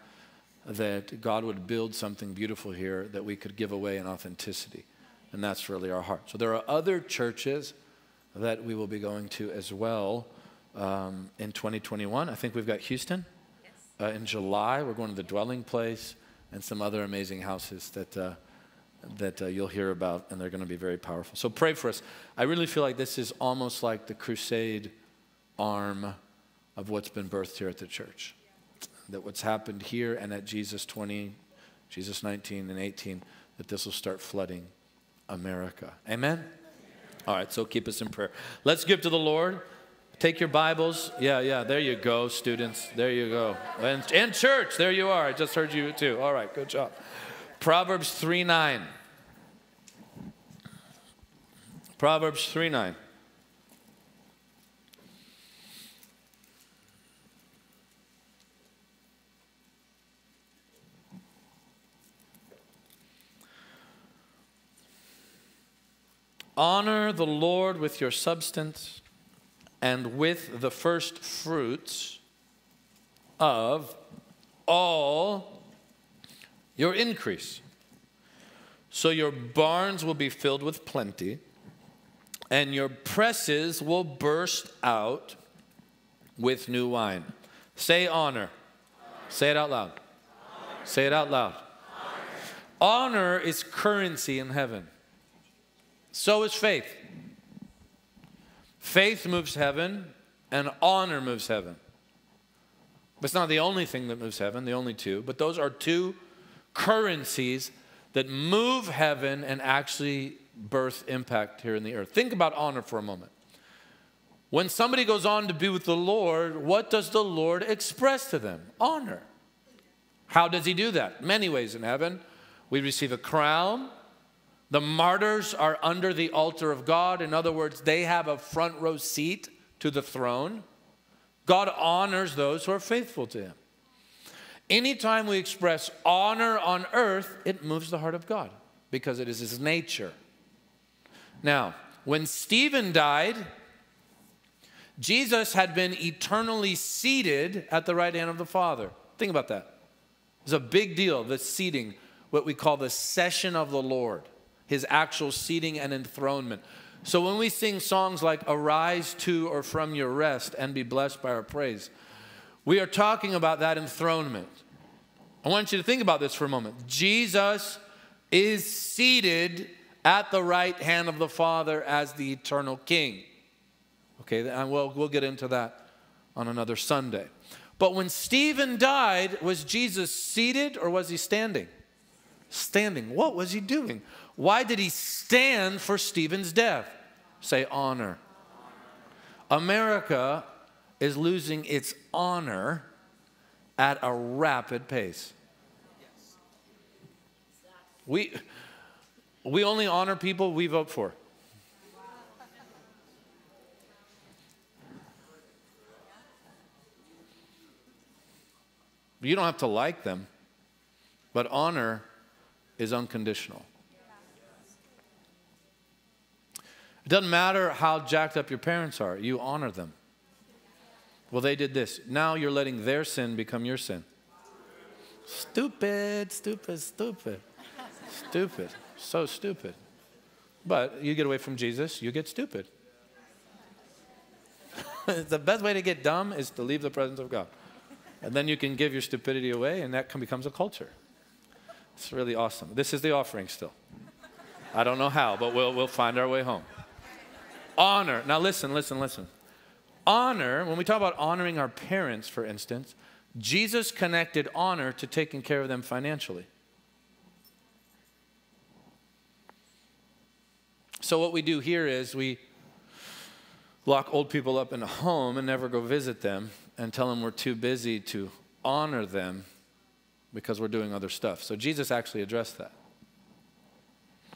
that God would build something beautiful here that we could give away in authenticity. And that's really our heart. So there are other churches that we will be going to as well um, in 2021. I think we've got Houston. Uh, in July, we're going to the dwelling place and some other amazing houses that, uh, that uh, you'll hear about, and they're going to be very powerful. So pray for us. I really feel like this is almost like the crusade arm of what's been birthed here at the church that what's happened here and at Jesus 20, Jesus 19 and 18, that this will start flooding America. Amen? All right, so keep us in prayer. Let's give to the Lord. Take your Bibles. Yeah, yeah, there you go, students. There you go. And, and church, there you are. I just heard you too. All right, good job. Proverbs 3 9. Proverbs 3 9. Honor the Lord with your substance and with the first fruits of all your increase. So your barns will be filled with plenty, and your presses will burst out with new wine. Say honor. Say it out loud. Say it out loud. Honor is currency in heaven. So is faith. Faith moves heaven, and honor moves heaven. It's not the only thing that moves heaven, the only two, but those are two currencies that move heaven and actually birth impact here in the earth. Think about honor for a moment. When somebody goes on to be with the Lord, what does the Lord express to them? Honor. How does he do that? Many ways in heaven. We receive a crown. The martyrs are under the altar of God. In other words, they have a front row seat to the throne. God honors those who are faithful to him. Anytime we express honor on earth, it moves the heart of God because it is his nature. Now, when Stephen died, Jesus had been eternally seated at the right hand of the Father. Think about that. It's a big deal, the seating, what we call the session of the Lord, his actual seating and enthronement. So when we sing songs like Arise to or from your rest and be blessed by our praise, we are talking about that enthronement. I want you to think about this for a moment. Jesus is seated at the right hand of the Father as the eternal King. Okay, and uh, we'll, we'll get into that on another Sunday. But when Stephen died, was Jesus seated or was he standing? Standing. What was he doing? Why did he stand for Stephen's death? Say honor. America is losing its honor at a rapid pace. We, we only honor people we vote for. You don't have to like them, but honor is unconditional. It doesn't matter how jacked up your parents are, you honor them. Well, they did this. Now you're letting their sin become your sin. Stupid, stupid, stupid. Stupid. So stupid. But you get away from Jesus, you get stupid. the best way to get dumb is to leave the presence of God. And then you can give your stupidity away, and that becomes a culture. It's really awesome. This is the offering still. I don't know how, but we'll, we'll find our way home. Honor. Now, listen, listen, listen. Honor, when we talk about honoring our parents, for instance, Jesus connected honor to taking care of them financially. So, what we do here is we lock old people up in a home and never go visit them and tell them we're too busy to honor them because we're doing other stuff. So, Jesus actually addressed that.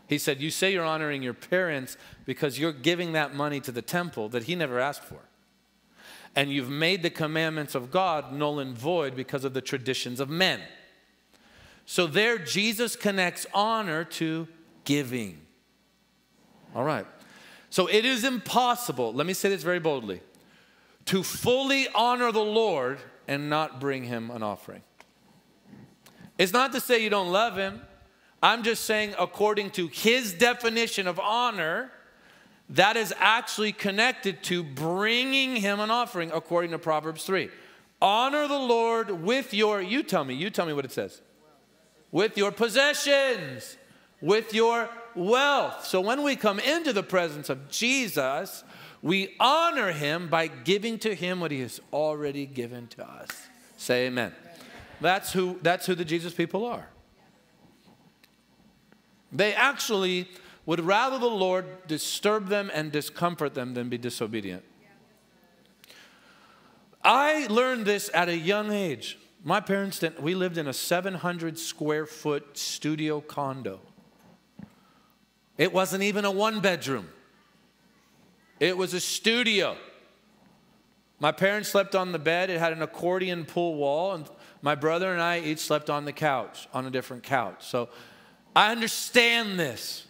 He said, You say you're honoring your parents because you're giving that money to the temple that he never asked for. And you've made the commandments of God null and void because of the traditions of men. So, there, Jesus connects honor to giving. All right. So it is impossible, let me say this very boldly, to fully honor the Lord and not bring him an offering. It's not to say you don't love him. I'm just saying, according to his definition of honor, that is actually connected to bringing him an offering, according to Proverbs 3. Honor the Lord with your, you tell me, you tell me what it says. With your possessions, with your wealth. So when we come into the presence of Jesus, we honor him by giving to him what he has already given to us. Say amen. That's who, that's who the Jesus people are. They actually would rather the Lord disturb them and discomfort them than be disobedient. I learned this at a young age. My parents didn't, we lived in a 700 square foot studio condo. It wasn't even a one bedroom, it was a studio. My parents slept on the bed, it had an accordion pull wall, and my brother and I each slept on the couch, on a different couch. So I understand this.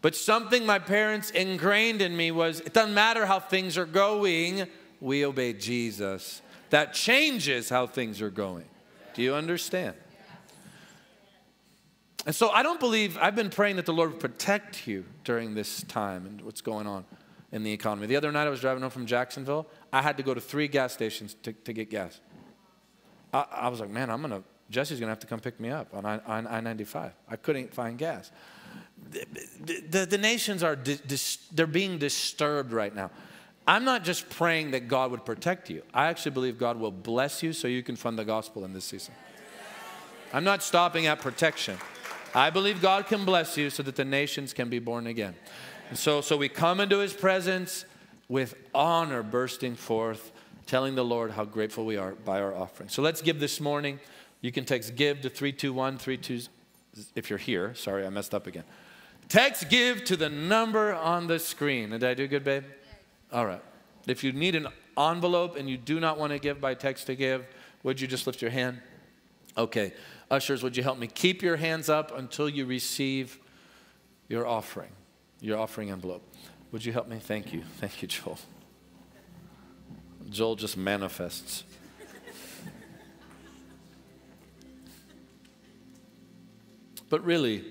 But something my parents ingrained in me was it doesn't matter how things are going, we obey Jesus. That changes how things are going. Do you understand? And so I don't believe, I've been praying that the Lord would protect you during this time and what's going on in the economy. The other night I was driving home from Jacksonville. I had to go to three gas stations to, to get gas. I, I was like, man, I'm going to, Jessi's going to have to come pick me up on I 95. I couldn't find gas. The, the, the nations are, di, dis, they're being disturbed right now. I'm not just praying that God would protect you. I actually believe God will bless you so you can fund the gospel in this season. I'm not stopping at protection. I believe God can bless you so that the nations can be born again. And so, so we come into his presence with honor bursting forth, telling the Lord how grateful we are by our offering. So let's give this morning. You can text give to 321 32 if you're here. Sorry, I messed up again. Text give to the number on the screen. Did I do good, babe? All right. If you need an envelope and you do not want to give by text to give, would you just lift your hand? Okay. Ushers, would you help me? Keep your hands up until you receive your offering, your offering envelope. Would you help me? Thank you. Thank you, Joel. Joel just manifests. But really,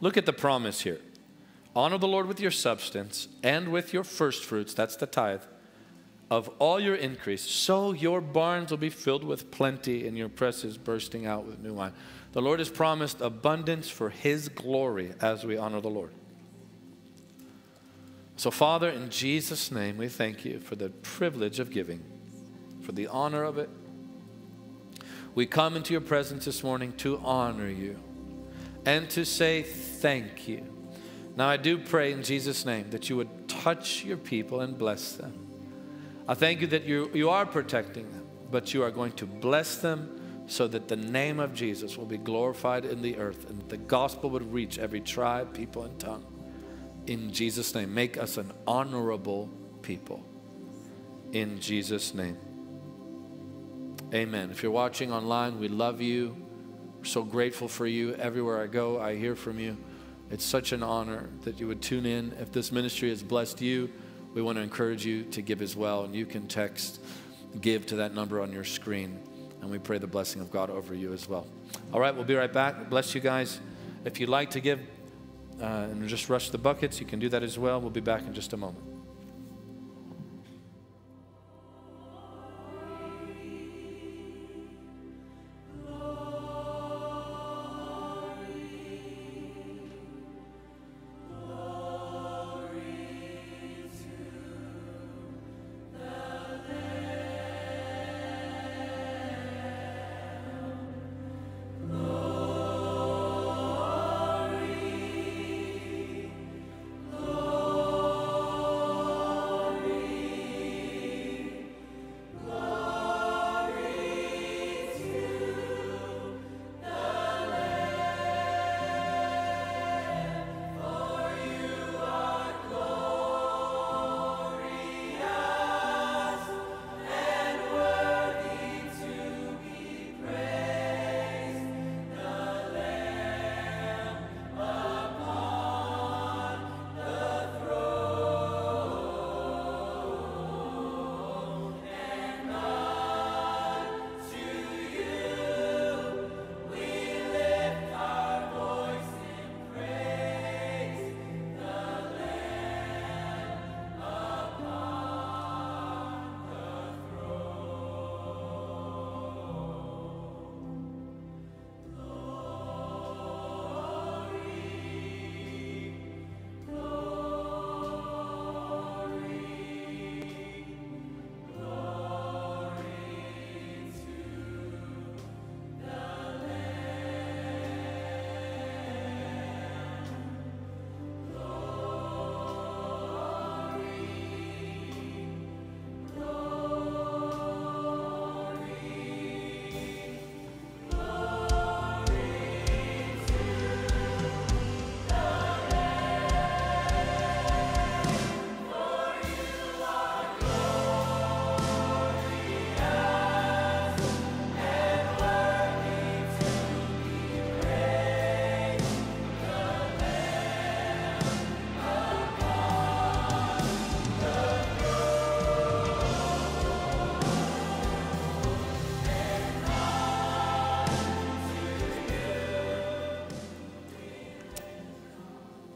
look at the promise here. Honor the Lord with your substance and with your first fruits, that's the tithe, of all your increase, so your barns will be filled with plenty and your presses bursting out with new wine. The Lord has promised abundance for His glory as we honor the Lord. So, Father, in Jesus' name, we thank you for the privilege of giving, for the honor of it. We come into your presence this morning to honor you and to say thank you. Now, I do pray in Jesus' name that you would touch your people and bless them. I thank you that you, you are protecting them, but you are going to bless them so that the name of Jesus will be glorified in the earth and the gospel would reach every tribe, people, and tongue. In Jesus' name, make us an honorable people. In Jesus' name. Amen. If you're watching online, we love you. So grateful for you. Everywhere I go, I hear from you. It's such an honor that you would tune in. If this ministry has blessed you, we want to encourage you to give as well. And you can text give to that number on your screen. And we pray the blessing of God over you as well. All right, we'll be right back. Bless you guys. If you'd like to give uh, and just rush the buckets, you can do that as well. We'll be back in just a moment.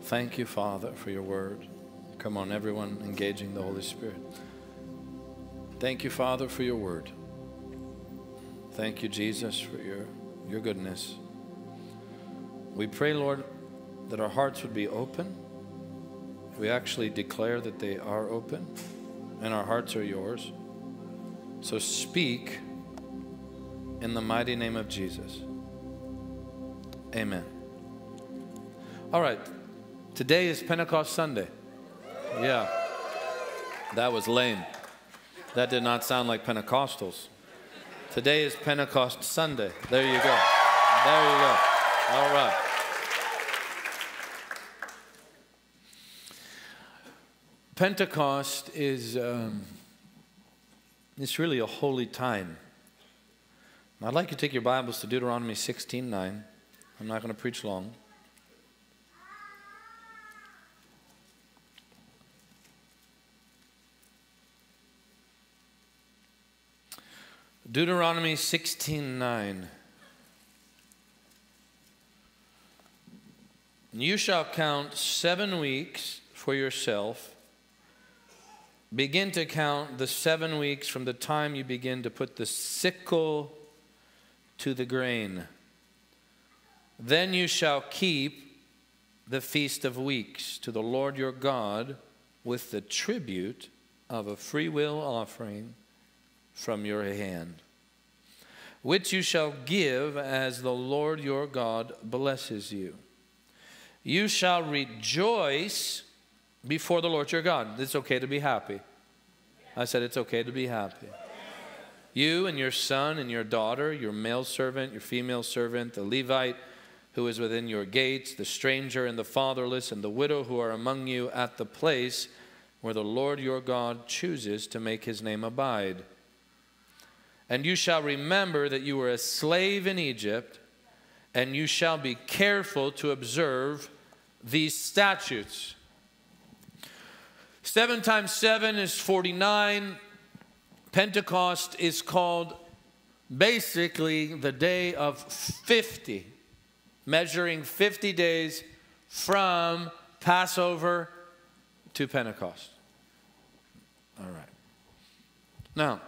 Thank you, Father, for your word. Come on, everyone engaging the Holy Spirit. Thank you, Father, for your word. Thank you, Jesus, for your, your goodness. We pray, Lord, that our hearts would be open. We actually declare that they are open, and our hearts are yours. So speak in the mighty name of Jesus. Amen. All right. Today is Pentecost Sunday. Yeah. That was lame. That did not sound like Pentecostals. Today is Pentecost Sunday. There you go. There you go. All right. Pentecost is um, it's really a holy time. I'd like you to take your Bibles to Deuteronomy 16 9. I'm not going to preach long. Deuteronomy 16 9. You shall count seven weeks for yourself. Begin to count the seven weeks from the time you begin to put the sickle to the grain. Then you shall keep the feast of weeks to the Lord your God with the tribute of a freewill offering from your hand, which you shall give as the Lord your God blesses you. You shall rejoice before the Lord your God. It's okay to be happy. I said it's okay to be happy. You and your son and your daughter, your male servant, your female servant, the Levite who is within your gates, the stranger and the fatherless, and the widow who are among you at the place where the Lord your God chooses to make his name abide. And you shall remember that you were a slave in Egypt, and you shall be careful to observe these statutes. Seven times seven is 49. Pentecost is called basically the day of 50, measuring 50 days from Passover to Pentecost. All right. Now,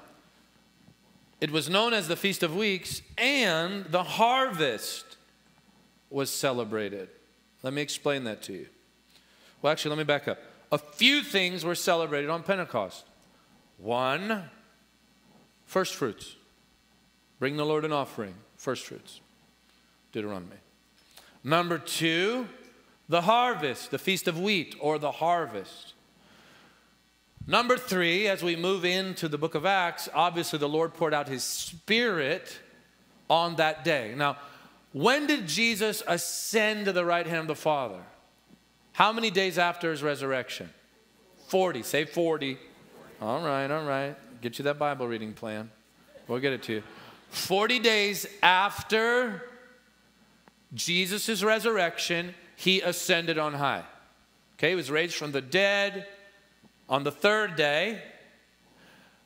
it was known as the Feast of Weeks, and the harvest was celebrated. Let me explain that to you. Well, actually, let me back up. A few things were celebrated on Pentecost. One, first fruits. Bring the Lord an offering, first fruits. Deuteronomy. Number two, the harvest, the Feast of Wheat or the harvest. Number three, as we move into the book of Acts, obviously the Lord poured out his spirit on that day. Now, when did Jesus ascend to the right hand of the Father? How many days after his resurrection? 40. Say 40. All right, all right. Get you that Bible reading plan. We'll get it to you. 40 days after Jesus' resurrection, he ascended on high. Okay, he was raised from the dead on the third day,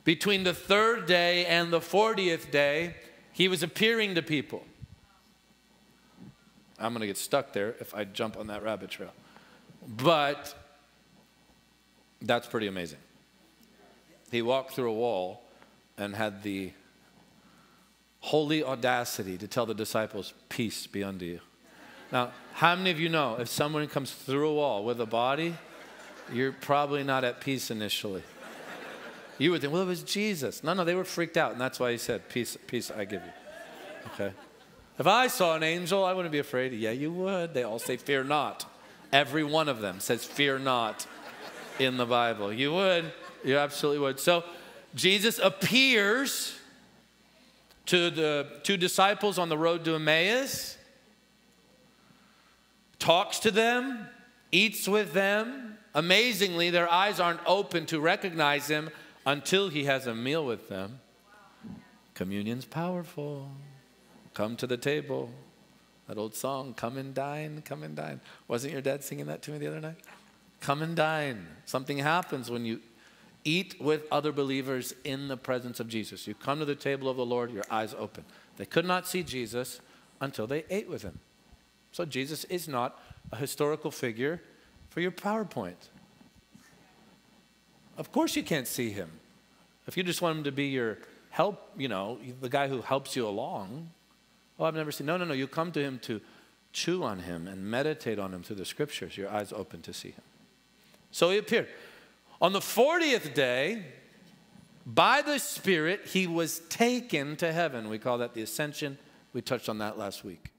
between the third day and the 40th day, he was appearing to people. I'm going to get stuck there if I jump on that rabbit trail. But that's pretty amazing. He walked through a wall and had the holy audacity to tell the disciples, Peace be unto you. Now, how many of you know if someone comes through a wall with a body, you're probably not at peace initially. You would think, well, it was Jesus. No, no, they were freaked out, and that's why he said, Peace, peace I give you. Okay? If I saw an angel, I wouldn't be afraid. Yeah, you would. They all say, Fear not. Every one of them says, Fear not in the Bible. You would. You absolutely would. So Jesus appears to the two disciples on the road to Emmaus, talks to them, eats with them, Amazingly, their eyes aren't open to recognize him until he has a meal with them. Communion's powerful. Come to the table. That old song, Come and Dine, Come and Dine. Wasn't your dad singing that to me the other night? Come and dine. Something happens when you eat with other believers in the presence of Jesus. You come to the table of the Lord, your eyes open. They could not see Jesus until they ate with him. So Jesus is not a historical figure for your PowerPoint. Of course, you can't see him. If you just want him to be your help, you know, the guy who helps you along, oh, I've never seen. No, no, no. You come to him to chew on him and meditate on him through the scriptures, your eyes open to see him. So he appeared. On the 40th day, by the Spirit, he was taken to heaven. We call that the ascension. We touched on that last week.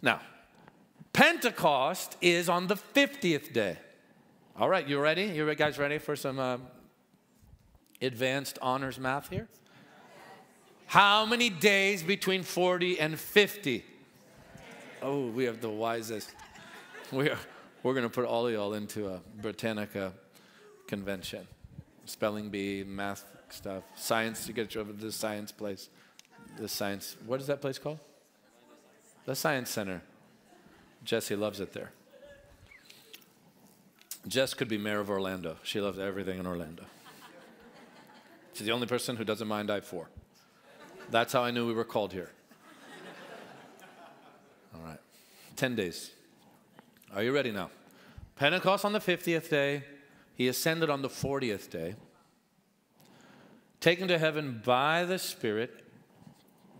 Now, Pentecost is on the 50th day. All right, you ready? You guys ready for some uh, advanced honors math here? How many days between 40 and 50? Oh, we have the wisest. We are, we're going to put all of y'all into a Britannica convention. Spelling bee, math stuff, science. You get you over to the science place. The science, what is that place called? The Science Center. Jessi loves it there. Jess could be mayor of Orlando. She loves everything in Orlando. She's the only person who doesn't mind I 4. That's how I knew we were called here. All right. 10 days. Are you ready now? Pentecost on the 50th day, he ascended on the 40th day, taken to heaven by the Spirit,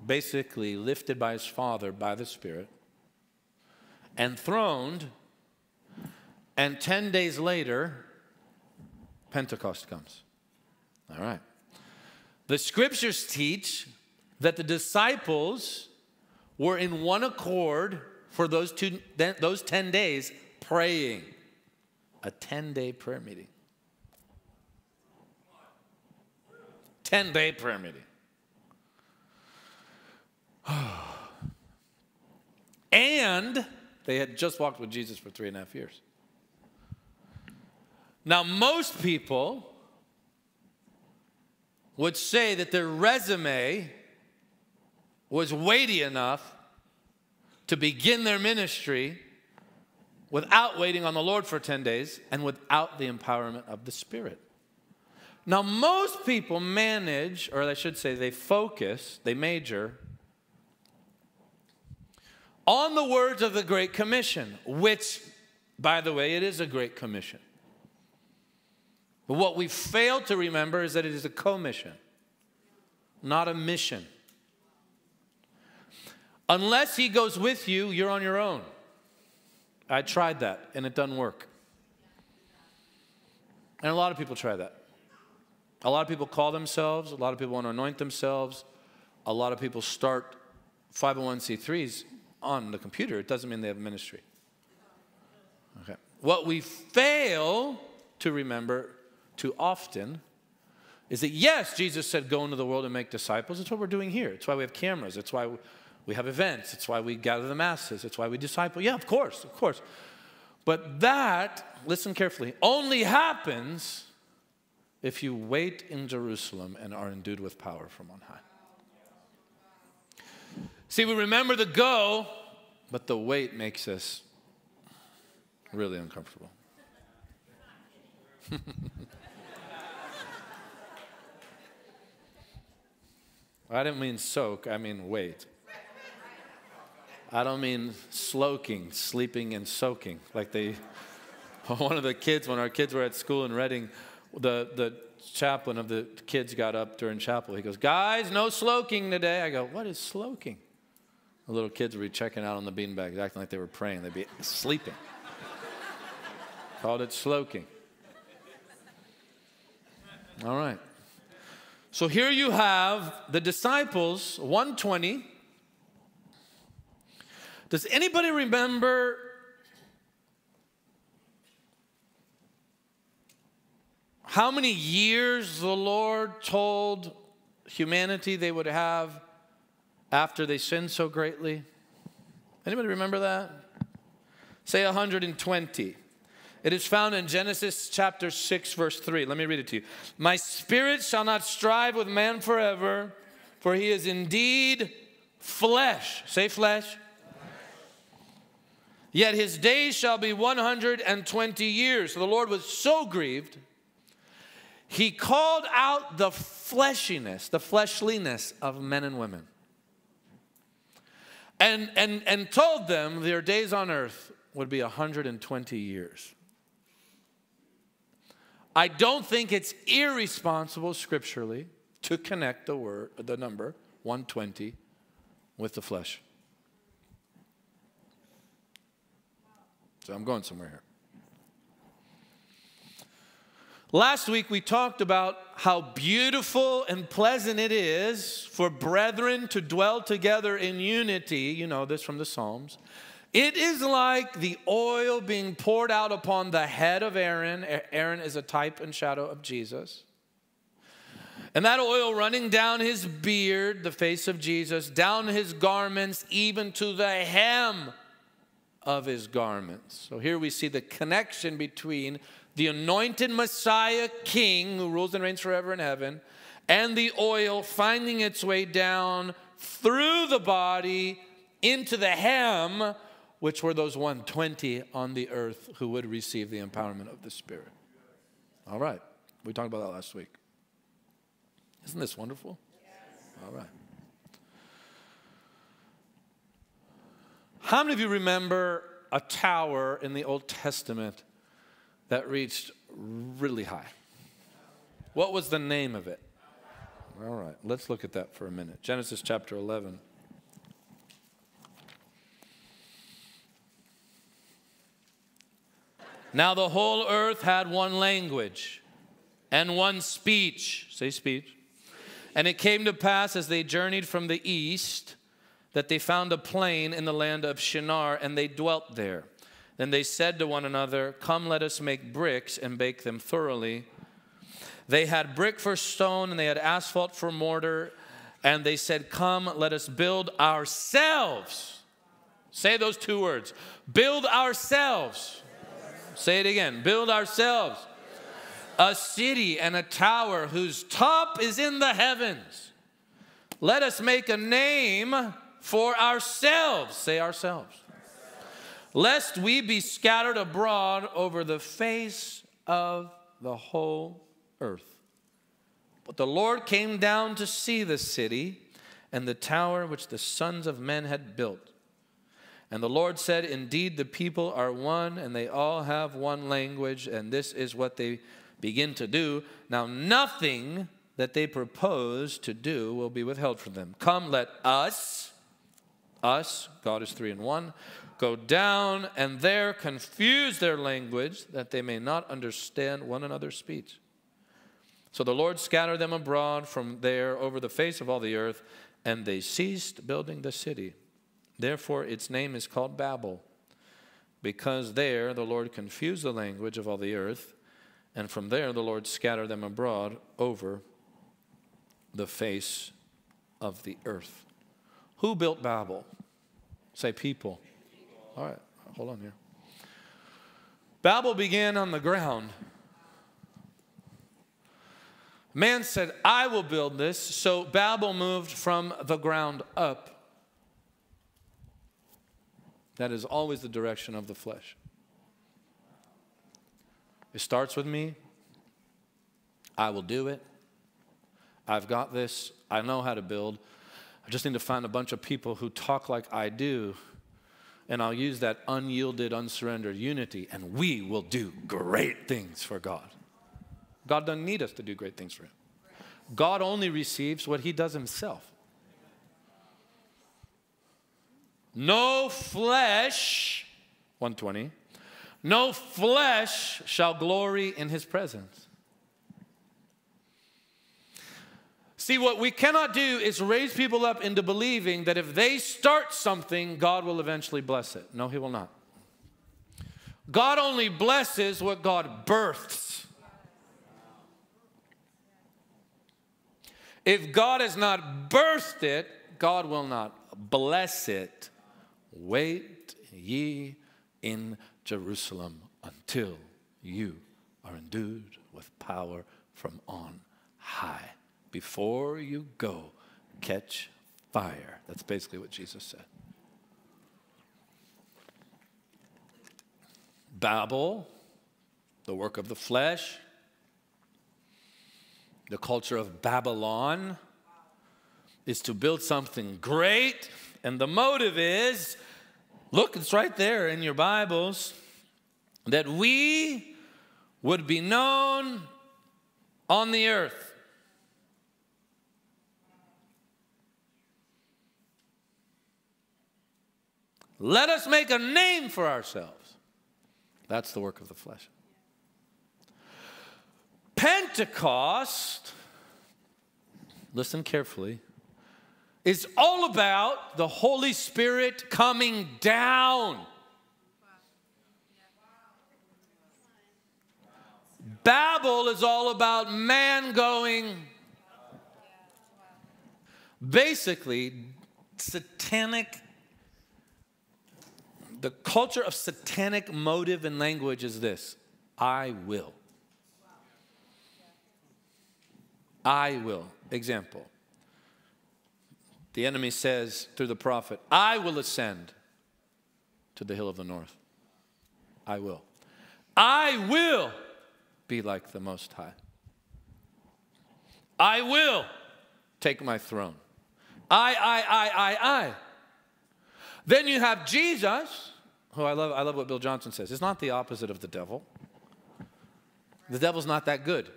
basically lifted by his Father by the Spirit, enthroned, and 10 days later, Pentecost comes. All right. The scriptures teach that the disciples were in one accord for those, two, those 10 days praying. A 10 day prayer meeting. 10 day prayer meeting. and they had just walked with Jesus for three and a half years. Now, most people would say that their resume was weighty enough to begin their ministry without waiting on the Lord for 10 days and without the empowerment of the Spirit. Now, most people manage, or I should say, they focus, they major on the words of the Great Commission, which, by the way, it is a Great Commission. But what we fail to remember is that it is a commission, not a mission. Unless he goes with you, you're on your own. I tried that and it doesn't work. And a lot of people try that. A lot of people call themselves, a lot of people want to anoint themselves, a lot of people start 501c3s on the computer. It doesn't mean they have ministry. Okay. What we fail to remember too often is that yes, Jesus said, go into the world and make disciples. That's what we're doing here. It's why we have cameras. It's why we have events. It's why we gather the masses. It's why we disciple. Yeah, of course, of course. But that, listen carefully, only happens if you wait in Jerusalem and are endued with power from on high. See, we remember the go, but the wait makes us really uncomfortable. I didn't mean soak, I mean wait. I don't mean sloking, sleeping and soaking. Like they, one of the kids, when our kids were at school in Redding, the, the chaplain of the kids got up during chapel. He goes, Guys, no sloking today. I go, What is sloking? The little kids would be checking out on the beanbags, acting like they were praying. They'd be sleeping. Called it sloking. All right. So here you have the disciples, 120. Does anybody remember how many years the Lord told humanity they would have after they sinned so greatly? Anybody remember that? Say 120. It is found in Genesis chapter 6, verse 3. Let me read it to you. My spirit shall not strive with man forever, for he is indeed flesh. Say flesh. Yet his days shall be 120 years. So the Lord was so grieved, he called out the fleshiness, the fleshliness of men and women. And, and, and told them their days on earth would be 120 years. I don't think it's irresponsible scripturally to connect the word, the number 120 with the flesh. So I'm going somewhere here. Last week we talked about how beautiful and pleasant it is for brethren to dwell together in unity. You know this from the Psalms. It is like the oil being poured out upon the head of Aaron. Aaron is a type and shadow of Jesus. And that oil running down his beard, the face of Jesus, down his garments, even to the hem of his garments. So here we see the connection between the anointed Messiah King who rules and reigns forever in heaven and the oil finding its way down through the body into the hem, which were those 120 on the earth who would receive the empowerment of the Spirit. All right. We talked about that last week. Isn't this wonderful? All right. How many of you remember a tower in the Old Testament that reached really high? What was the name of it? All right, let's look at that for a minute. Genesis chapter 11. Now the whole earth had one language and one speech. Say speech. And it came to pass as they journeyed from the east that they found a plain in the land of Shinar, and they dwelt there. Then they said to one another, Come, let us make bricks and bake them thoroughly. They had brick for stone, and they had asphalt for mortar, and they said, Come, let us build ourselves. Say those two words build ourselves. Say it again build ourselves. A city and a tower whose top is in the heavens. Let us make a name for ourselves. Say ourselves. Lest we be scattered abroad over the face of the whole earth. But the Lord came down to see the city and the tower which the sons of men had built. And the Lord said, Indeed, the people are one, and they all have one language, and this is what they begin to do. Now, nothing that they propose to do will be withheld from them. Come, let us us, God is three in one, go down and there confuse their language that they may not understand one another's speech. So the Lord scattered them abroad from there over the face of all the earth, and they ceased building the city. Therefore, its name is called Babel, because there the Lord confused the language of all the earth, and from there the Lord scattered them abroad over the face of the earth. Who built Babel? Say people. All right, hold on here. Babel began on the ground. Man said, I will build this. So Babel moved from the ground up. That is always the direction of the flesh. It starts with me. I will do it. I've got this. I know how to build. I just need to find a bunch of people who talk like I do, and I'll use that unyielded, unsurrendered unity, and we will do great things for God. God doesn't need us to do great things for Him. God only receives what He does Himself. No flesh, 120, no flesh shall glory in His presence. See, what we cannot do is raise people up into believing that if they start something, God will eventually bless it. No, He will not. God only blesses what God births. If God has not birthed it, God will not bless it. Wait ye in Jerusalem until you are endued with power from on high before you go, catch fire. That's basically what Jesus said. Babel, the work of the flesh, the culture of Babylon is to build something great, and the motive is look, it's right there in your Bibles that we would be known on the earth. Let us make a name for ourselves. That's the work of the flesh. Pentecost, listen carefully, is all about the Holy Spirit coming down. Babel is all about man going. Basically, satanic, the culture of satanic motive and language is this I will. I will. Example. The enemy says through the prophet, I will ascend to the hill of the north. I will. I will be like the Most High. I will take my throne. I, I, I, I, I. Then you have Jesus, who I love, I love what Bill Johnson says. It's not the opposite of the devil. The devil's not that good.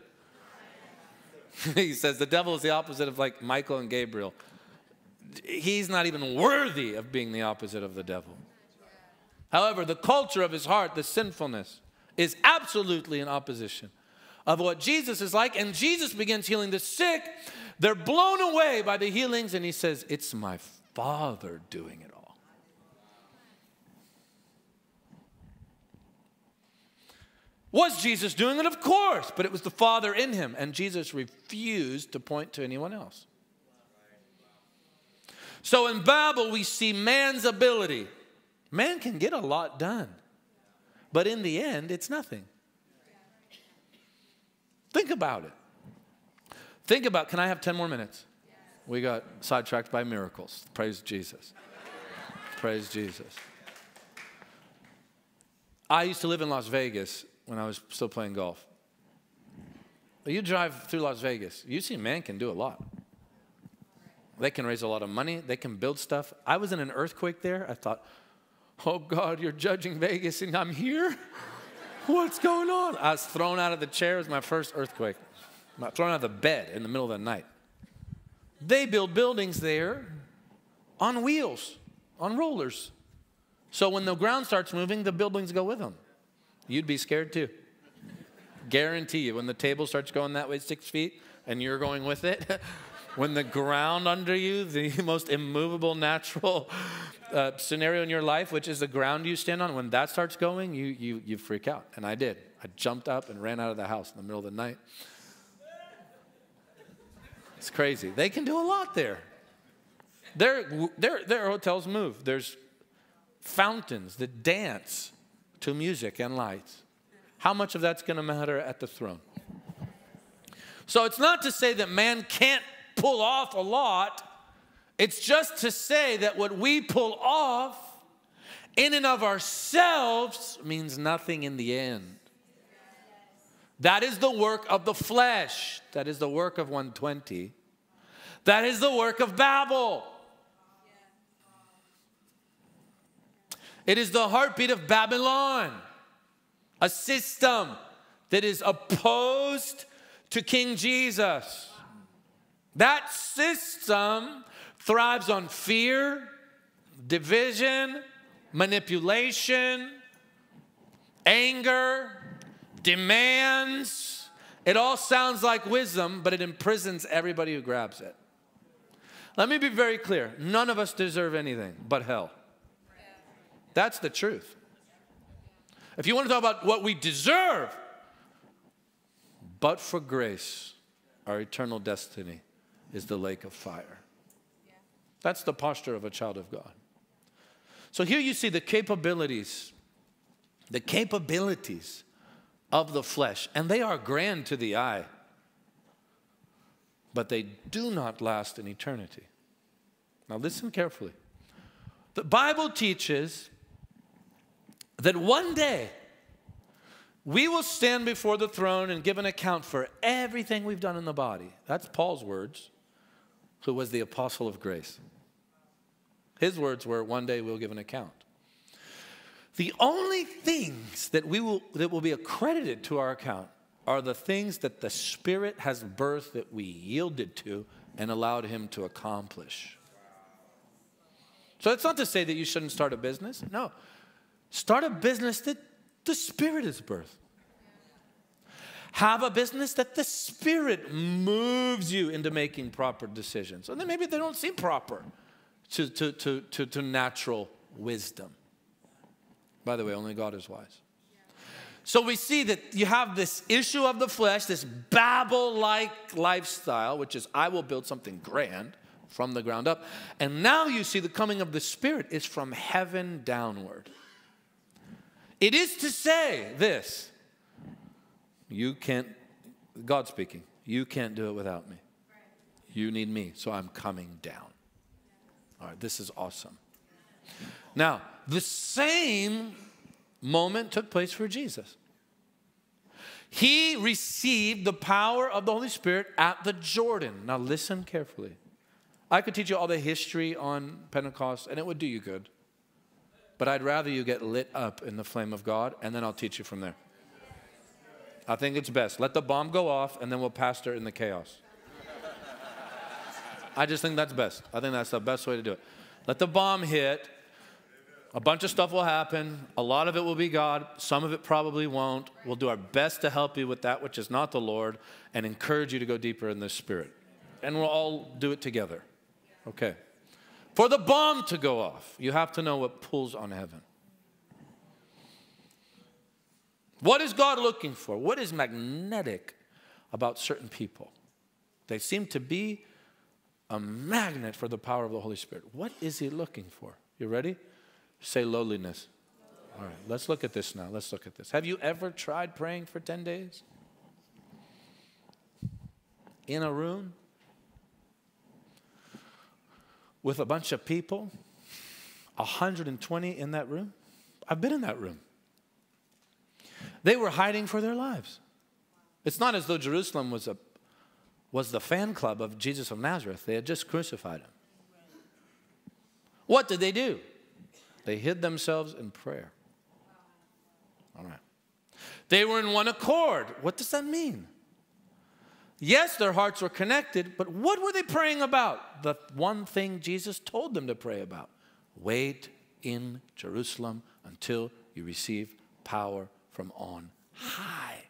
he says the devil is the opposite of like Michael and Gabriel. He's not even worthy of being the opposite of the devil. However, the culture of his heart, the sinfulness, is absolutely in opposition of what Jesus is like. And Jesus begins healing the sick. They're blown away by the healings, and he says, It's my Father doing it all. Was Jesus doing it? Of course, but it was the Father in him, and Jesus refused to point to anyone else. So in Babel, we see man's ability. Man can get a lot done, but in the end, it's nothing. Think about it. Think about, can I have 10 more minutes? We got sidetracked by miracles. Praise Jesus. Praise Jesus. I used to live in Las Vegas when I was still playing golf. You drive through Las Vegas, you see man can do a lot. They can raise a lot of money, they can build stuff. I was in an earthquake there. I thought, oh God, you're judging Vegas and I'm here? What's going on? I was thrown out of the chair. It was my first earthquake. I'm Thrown out of the bed in the middle of the night. They build buildings there on wheels, on rollers. So when the ground starts moving, the buildings go with them. You'd be scared too. Guarantee you, when the table starts going that way six feet and you're going with it, when the ground under you, the most immovable natural uh, scenario in your life, which is the ground you stand on, when that starts going, you, you, you freak out. And I did. I jumped up and ran out of the house in the middle of the night. It's crazy. They can do a lot there. Their, their, their hotels move. There's fountains that dance to music and lights. How much of that's going to matter at the throne? So it's not to say that man can't pull off a lot. It's just to say that what we pull off in and of ourselves means nothing in the end. That is the work of the flesh. That is the work of 120. That is the work of Babel. It is the heartbeat of Babylon, a system that is opposed to King Jesus. That system thrives on fear, division, manipulation, anger, demands. It all sounds like wisdom, but it imprisons everybody who grabs it. Let me be very clear none of us deserve anything but hell. That's the truth. If you want to talk about what we deserve, but for grace, our eternal destiny is the lake of fire. That's the posture of a child of God. So here you see the capabilities, the capabilities of the flesh, and they are grand to the eye, but they do not last in eternity. Now listen carefully. The Bible teaches that one day we will stand before the throne and give an account for everything we've done in the body. That's Paul's words who was the apostle of grace. His words were, One day we'll give an account. The only things that, we will, that will be accredited to our account are the things that the Spirit has birthed that we yielded to and allowed Him to accomplish. So it's not to say that you shouldn't start a business. No. Start a business that the Spirit is birth. Have a business that the Spirit moves you into making proper decisions. And then maybe they don't seem proper to, to, to, to, to natural wisdom. By the way, only God is wise. So we see that you have this issue of the flesh, this Babel like lifestyle, which is I will build something grand from the ground up. And now you see the coming of the Spirit is from heaven downward. It is to say this you can't, God speaking, you can't do it without me. You need me, so I'm coming down. All right, this is awesome. Now, the same moment took place for Jesus. He received the power of the Holy Spirit at the Jordan. Now, listen carefully. I could teach you all the history on Pentecost, and it would do you good. But I'd rather you get lit up in the flame of God, and then I'll teach you from there. I think it's best. Let the bomb go off, and then we'll pastor in the chaos. I just think that's best. I think that's the best way to do it. Let the bomb hit. A bunch of stuff will happen. A lot of it will be God. Some of it probably won't. We'll do our best to help you with that which is not the Lord and encourage you to go deeper in the Spirit. And we'll all do it together. Okay. For the bomb to go off, you have to know what pulls on heaven. What is God looking for? What is magnetic about certain people? They seem to be a magnet for the power of the Holy Spirit. What is He looking for? You ready? Say lowliness. All right, let's look at this now. Let's look at this. Have you ever tried praying for 10 days? In a room? With a bunch of people, 120 in that room. I've been in that room. They were hiding for their lives. It's not as though Jerusalem was, a, was the fan club of Jesus of Nazareth. They had just crucified him. What did they do? They hid themselves in prayer. All right. They were in one accord. What does that mean? Yes, their hearts were connected, but what were they praying about? The one thing Jesus told them to pray about wait in Jerusalem until you receive power from on high.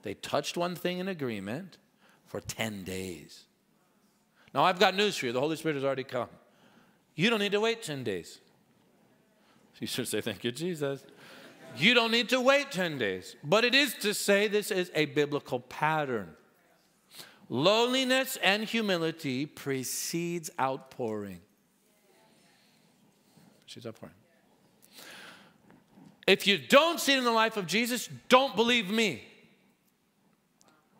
They touched one thing in agreement for 10 days. Now, I've got news for you the Holy Spirit has already come. You don't need to wait 10 days. You should say, Thank you, Jesus. You don't need to wait 10 days. But it is to say this is a biblical pattern. Lowliness and humility precedes outpouring. She's outpouring. If you don't see it in the life of Jesus, don't believe me.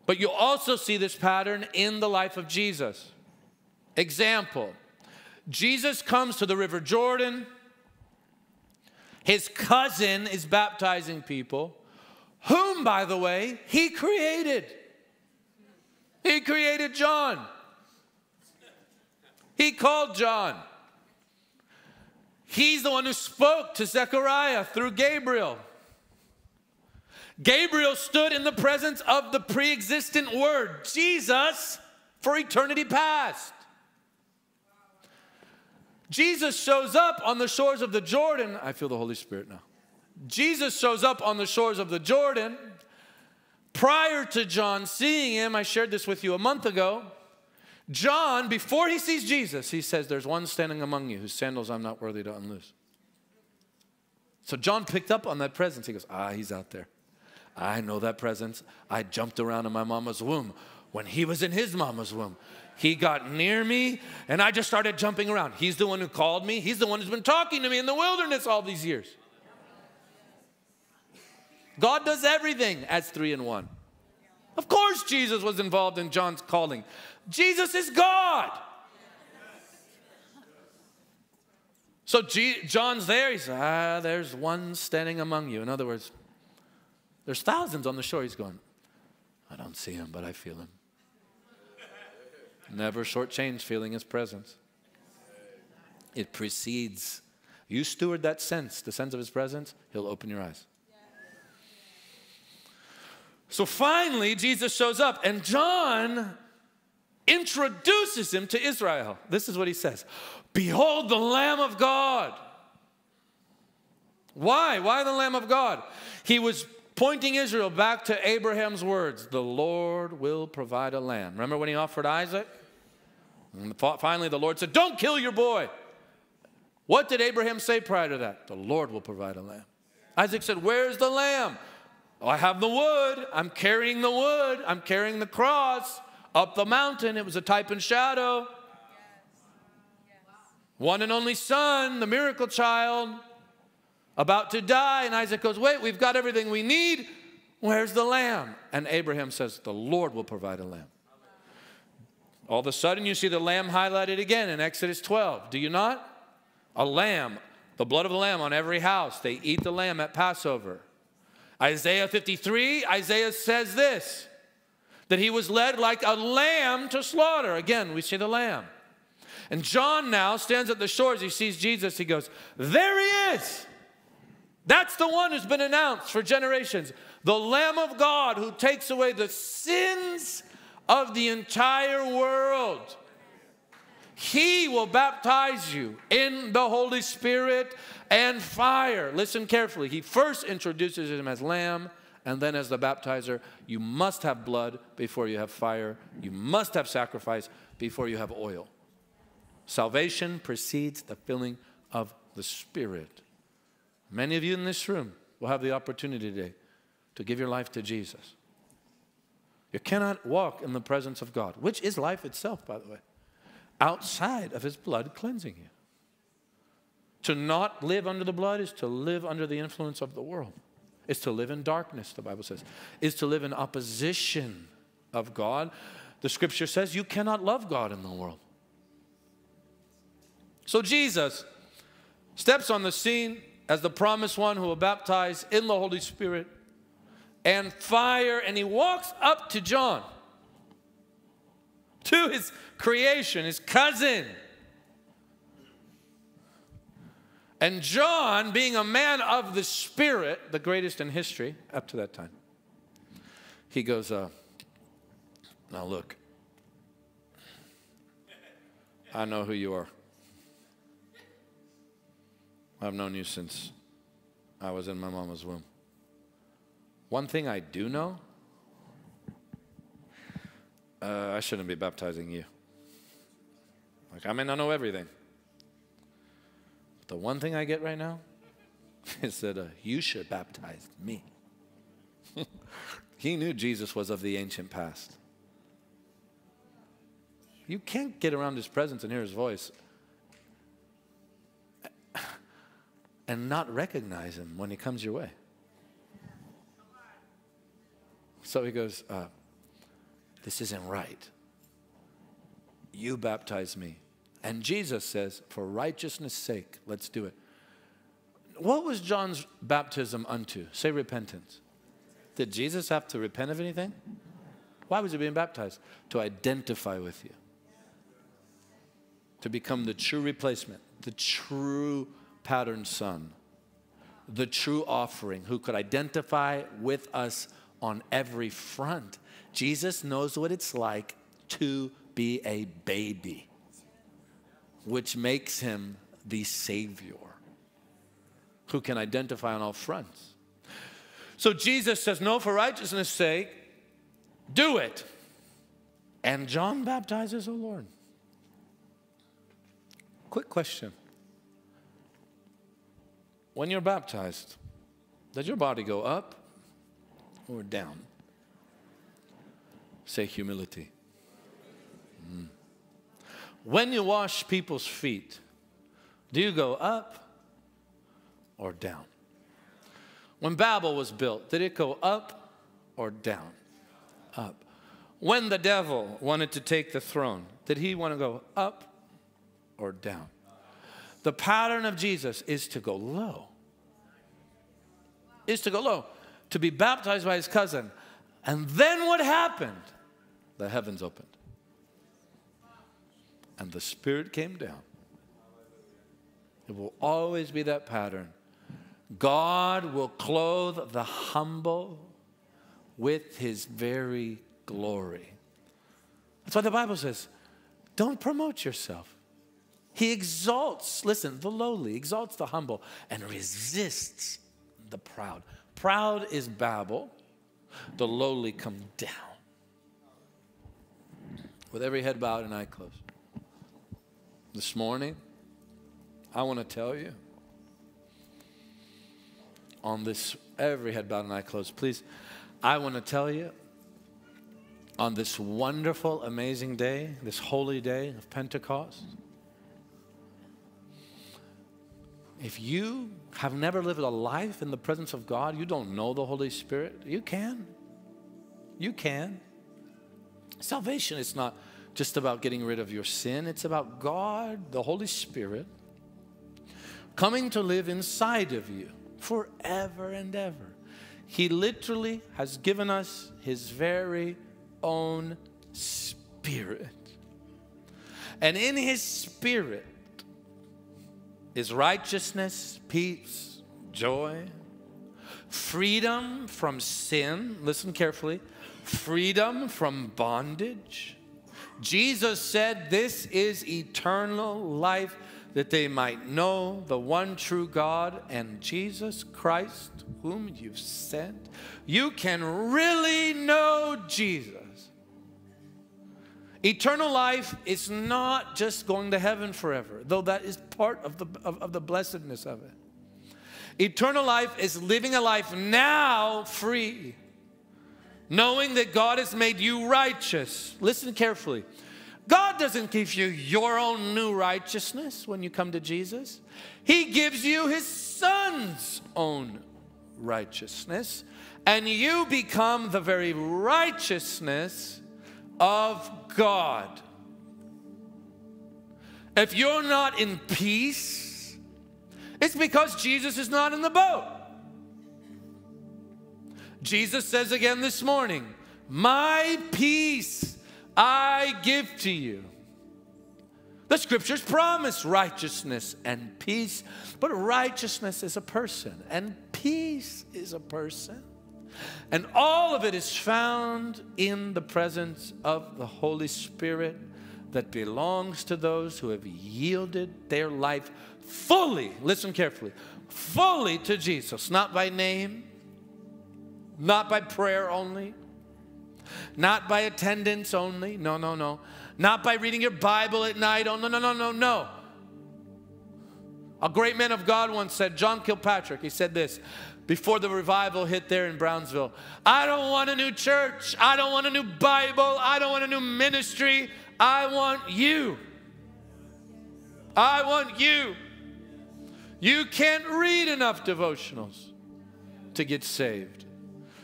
But you also see this pattern in the life of Jesus. Example Jesus comes to the River Jordan. His cousin is baptizing people, whom, by the way, he created. He created John. He called John. He's the one who spoke to Zechariah through Gabriel. Gabriel stood in the presence of the pre existent Word, Jesus, for eternity past. Jesus shows up on the shores of the Jordan. I feel the Holy Spirit now. Jesus shows up on the shores of the Jordan Prior to John seeing him, I shared this with you a month ago. John, before he sees Jesus, he says, There's one standing among you whose sandals I'm not worthy to unloose. So John picked up on that presence. He goes, Ah, he's out there. I know that presence. I jumped around in my mama's womb when he was in his mama's womb. He got near me and I just started jumping around. He's the one who called me. He's the one who's been talking to me in the wilderness all these years. God does everything as three in one. Of course, Jesus was involved in John's calling. Jesus is God. So G- John's there. He says, Ah, there's one standing among you. In other words, there's thousands on the shore. He's going, I don't see him, but I feel him. Never shortchange feeling his presence. It precedes. You steward that sense, the sense of his presence, he'll open your eyes. So finally, Jesus shows up, and John introduces him to Israel. This is what he says Behold the Lamb of God. Why? Why the Lamb of God? He was pointing Israel back to Abraham's words the Lord will provide a lamb. Remember when he offered Isaac? And finally, the Lord said, Don't kill your boy. What did Abraham say prior to that? The Lord will provide a lamb. Isaac said, Where's the lamb? Oh, I have the wood. I'm carrying the wood. I'm carrying the cross up the mountain. It was a type and shadow. One and only son, the miracle child, about to die. And Isaac goes, Wait, we've got everything we need. Where's the lamb? And Abraham says, The Lord will provide a lamb. All of a sudden, you see the lamb highlighted again in Exodus 12. Do you not? A lamb, the blood of the lamb on every house. They eat the lamb at Passover. Isaiah 53, Isaiah says this that he was led like a lamb to slaughter. Again, we see the lamb. And John now stands at the shores. He sees Jesus. He goes, There he is. That's the one who's been announced for generations. The Lamb of God who takes away the sins of the entire world. He will baptize you in the Holy Spirit and fire. Listen carefully. He first introduces him as lamb and then as the baptizer. You must have blood before you have fire. You must have sacrifice before you have oil. Salvation precedes the filling of the Spirit. Many of you in this room will have the opportunity today to give your life to Jesus. You cannot walk in the presence of God, which is life itself, by the way, outside of His blood cleansing you. To not live under the blood is to live under the influence of the world. It's to live in darkness, the Bible says. Is to live in opposition of God. The scripture says you cannot love God in the world. So Jesus steps on the scene as the promised one who will baptize in the Holy Spirit and fire, and he walks up to John, to his creation, his cousin. And John, being a man of the Spirit, the greatest in history up to that time, he goes, uh, Now look, I know who you are. I've known you since I was in my mama's womb. One thing I do know, uh, I shouldn't be baptizing you. Like, I may not know everything. But the one thing I get right now is that uh, you should baptize me. he knew Jesus was of the ancient past. You can't get around his presence and hear his voice and not recognize him when he comes your way. So he goes, uh, This isn't right. You baptize me. And Jesus says, For righteousness' sake, let's do it. What was John's baptism unto? Say repentance. Did Jesus have to repent of anything? Why was he being baptized? To identify with you, to become the true replacement, the true pattern son, the true offering who could identify with us on every front. Jesus knows what it's like to be a baby, which makes him the Savior who can identify on all fronts. So Jesus says, No, for righteousness' sake, do it. And John baptizes the Lord. Quick question when you're baptized, does your body go up or down? Say humility. Mm. When you wash people's feet, do you go up or down? When Babel was built, did it go up or down? Up. When the devil wanted to take the throne, did he want to go up or down? The pattern of Jesus is to go low. Is to go low, to be baptized by his cousin. And then what happened? The heavens opened. And the Spirit came down. It will always be that pattern. God will clothe the humble with his very glory. That's why the Bible says, don't promote yourself. He exalts, listen, the lowly, exalts the humble, and resists the proud. proud is Babel, the lowly come down. With every head bowed and eye closed. This morning, I want to tell you on this, every head bowed and eye closed, please. I want to tell you on this wonderful, amazing day, this holy day of Pentecost, if you have never lived a life in the presence of God, you don't know the Holy Spirit, you can. You can. Salvation is not just about getting rid of your sin, it's about God, the Holy Spirit, coming to live inside of you forever and ever. He literally has given us His very own Spirit. And in His Spirit is righteousness, peace, joy, freedom from sin. Listen carefully freedom from bondage. Jesus said, This is eternal life, that they might know the one true God and Jesus Christ, whom you've sent. You can really know Jesus. Eternal life is not just going to heaven forever, though that is part of the, of, of the blessedness of it. Eternal life is living a life now free, knowing that God has made you righteous. Listen carefully. God doesn't give you your own new righteousness when you come to Jesus, He gives you His Son's own righteousness, and you become the very righteousness of God. If you're not in peace, it's because Jesus is not in the boat. Jesus says again this morning, My peace I give to you. The scriptures promise righteousness and peace, but righteousness is a person and peace is a person. And all of it is found in the presence of the Holy Spirit that belongs to those who have yielded their life fully, listen carefully, fully to Jesus, not by name, not by prayer only, not by attendance only, no, no, no, not by reading your Bible at night, oh, no, no, no, no, no. A great man of God once said, John Kilpatrick, he said this before the revival hit there in Brownsville. I don't want a new church. I don't want a new Bible. I don't want a new ministry. I want you. I want you. You can't read enough devotionals to get saved.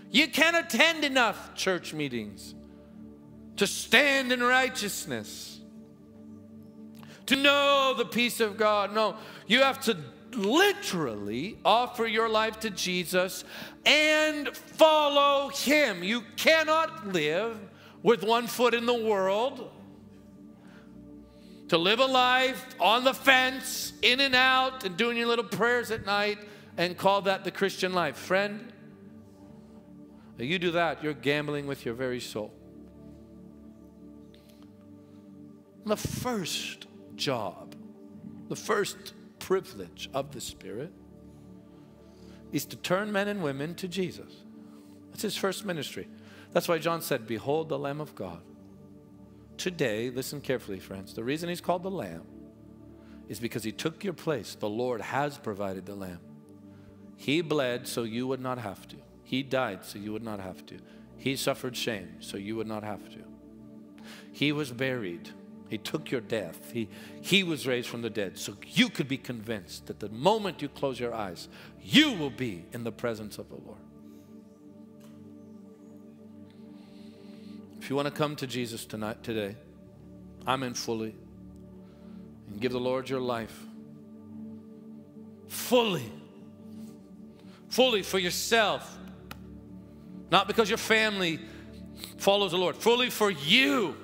You can't attend enough church meetings to stand in righteousness, to know the peace of God. No, you have to literally offer your life to Jesus and follow Him. You cannot live with one foot in the world. To live a life on the fence, in and out, and doing your little prayers at night and call that the Christian life. Friend, you do that, you're gambling with your very soul. The first job, the first privilege of the Spirit is to turn men and women to Jesus. That's his first ministry. That's why John said, Behold the Lamb of God. Today, listen carefully, friends. The reason he's called the Lamb is because he took your place. The Lord has provided the Lamb. He bled so you would not have to. He died so you would not have to. He suffered shame so you would not have to. He was buried he took your death. He, he was raised from the dead so you could be convinced that the moment you close your eyes, you will be in the presence of the Lord. If you want to come to Jesus tonight, today, I'm in fully, and give the Lord your life fully, fully for yourself, not because your family follows the Lord, fully for you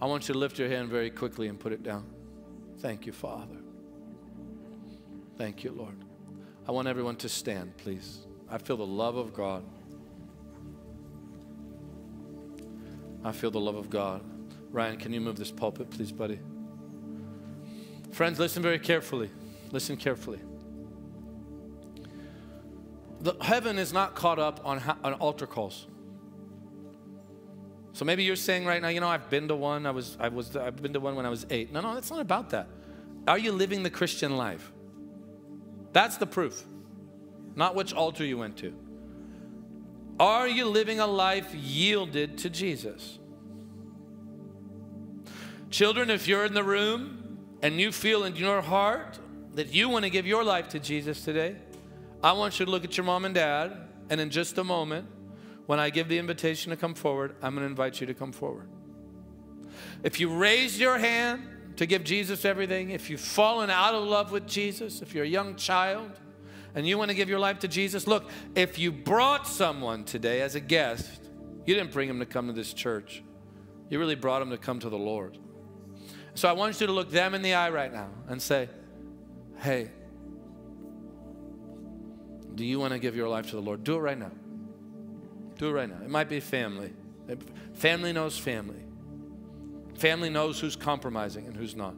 I want you to lift your hand very quickly and put it down. Thank you, Father. Thank you, Lord. I want everyone to stand, please. I feel the love of God. I feel the love of God. Ryan, can you move this pulpit, please, buddy? Friends, listen very carefully. Listen carefully. The, heaven is not caught up on, on altar calls. So maybe you're saying right now, you know, I've been to one. I was, I was, I've been to one when I was eight. No, no, it's not about that. Are you living the Christian life? That's the proof, not which altar you went to. Are you living a life yielded to Jesus? Children, if you're in the room and you feel in your heart that you want to give your life to Jesus today, I want you to look at your mom and dad, and in just a moment, when I give the invitation to come forward, I'm going to invite you to come forward. If you raise your hand to give Jesus everything, if you've fallen out of love with Jesus, if you're a young child and you want to give your life to Jesus, look, if you brought someone today as a guest, you didn't bring him to come to this church. You really brought him to come to the Lord. So I want you to look them in the eye right now and say, hey, do you want to give your life to the Lord? Do it right now. Do it right now. It might be family. Family knows family. Family knows who's compromising and who's not.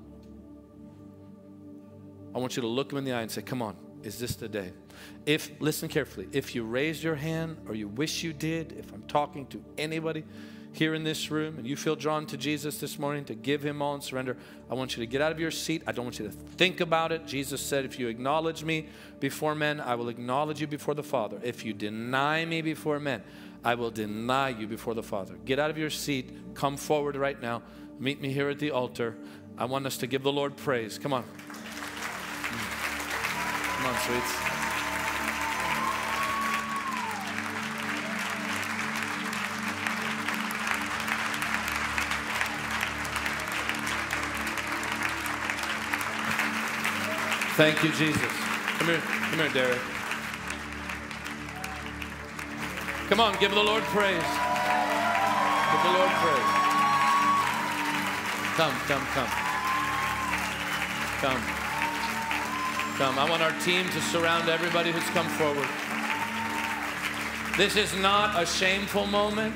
I want you to look them in the eye and say, Come on, is this the day? If, listen carefully, if you raise your hand or you wish you did, if I'm talking to anybody here in this room and you feel drawn to Jesus this morning to give him all and surrender, I want you to get out of your seat. I don't want you to think about it. Jesus said, If you acknowledge me before men, I will acknowledge you before the Father. If you deny me before men, I will deny you before the Father. Get out of your seat. Come forward right now. Meet me here at the altar. I want us to give the Lord praise. Come on. Come on, sweets. Thank you, Jesus. Come here, come here, Derek. Come on, give the Lord praise. Give the Lord praise. Come, come, come. Come. Come. I want our team to surround everybody who's come forward. This is not a shameful moment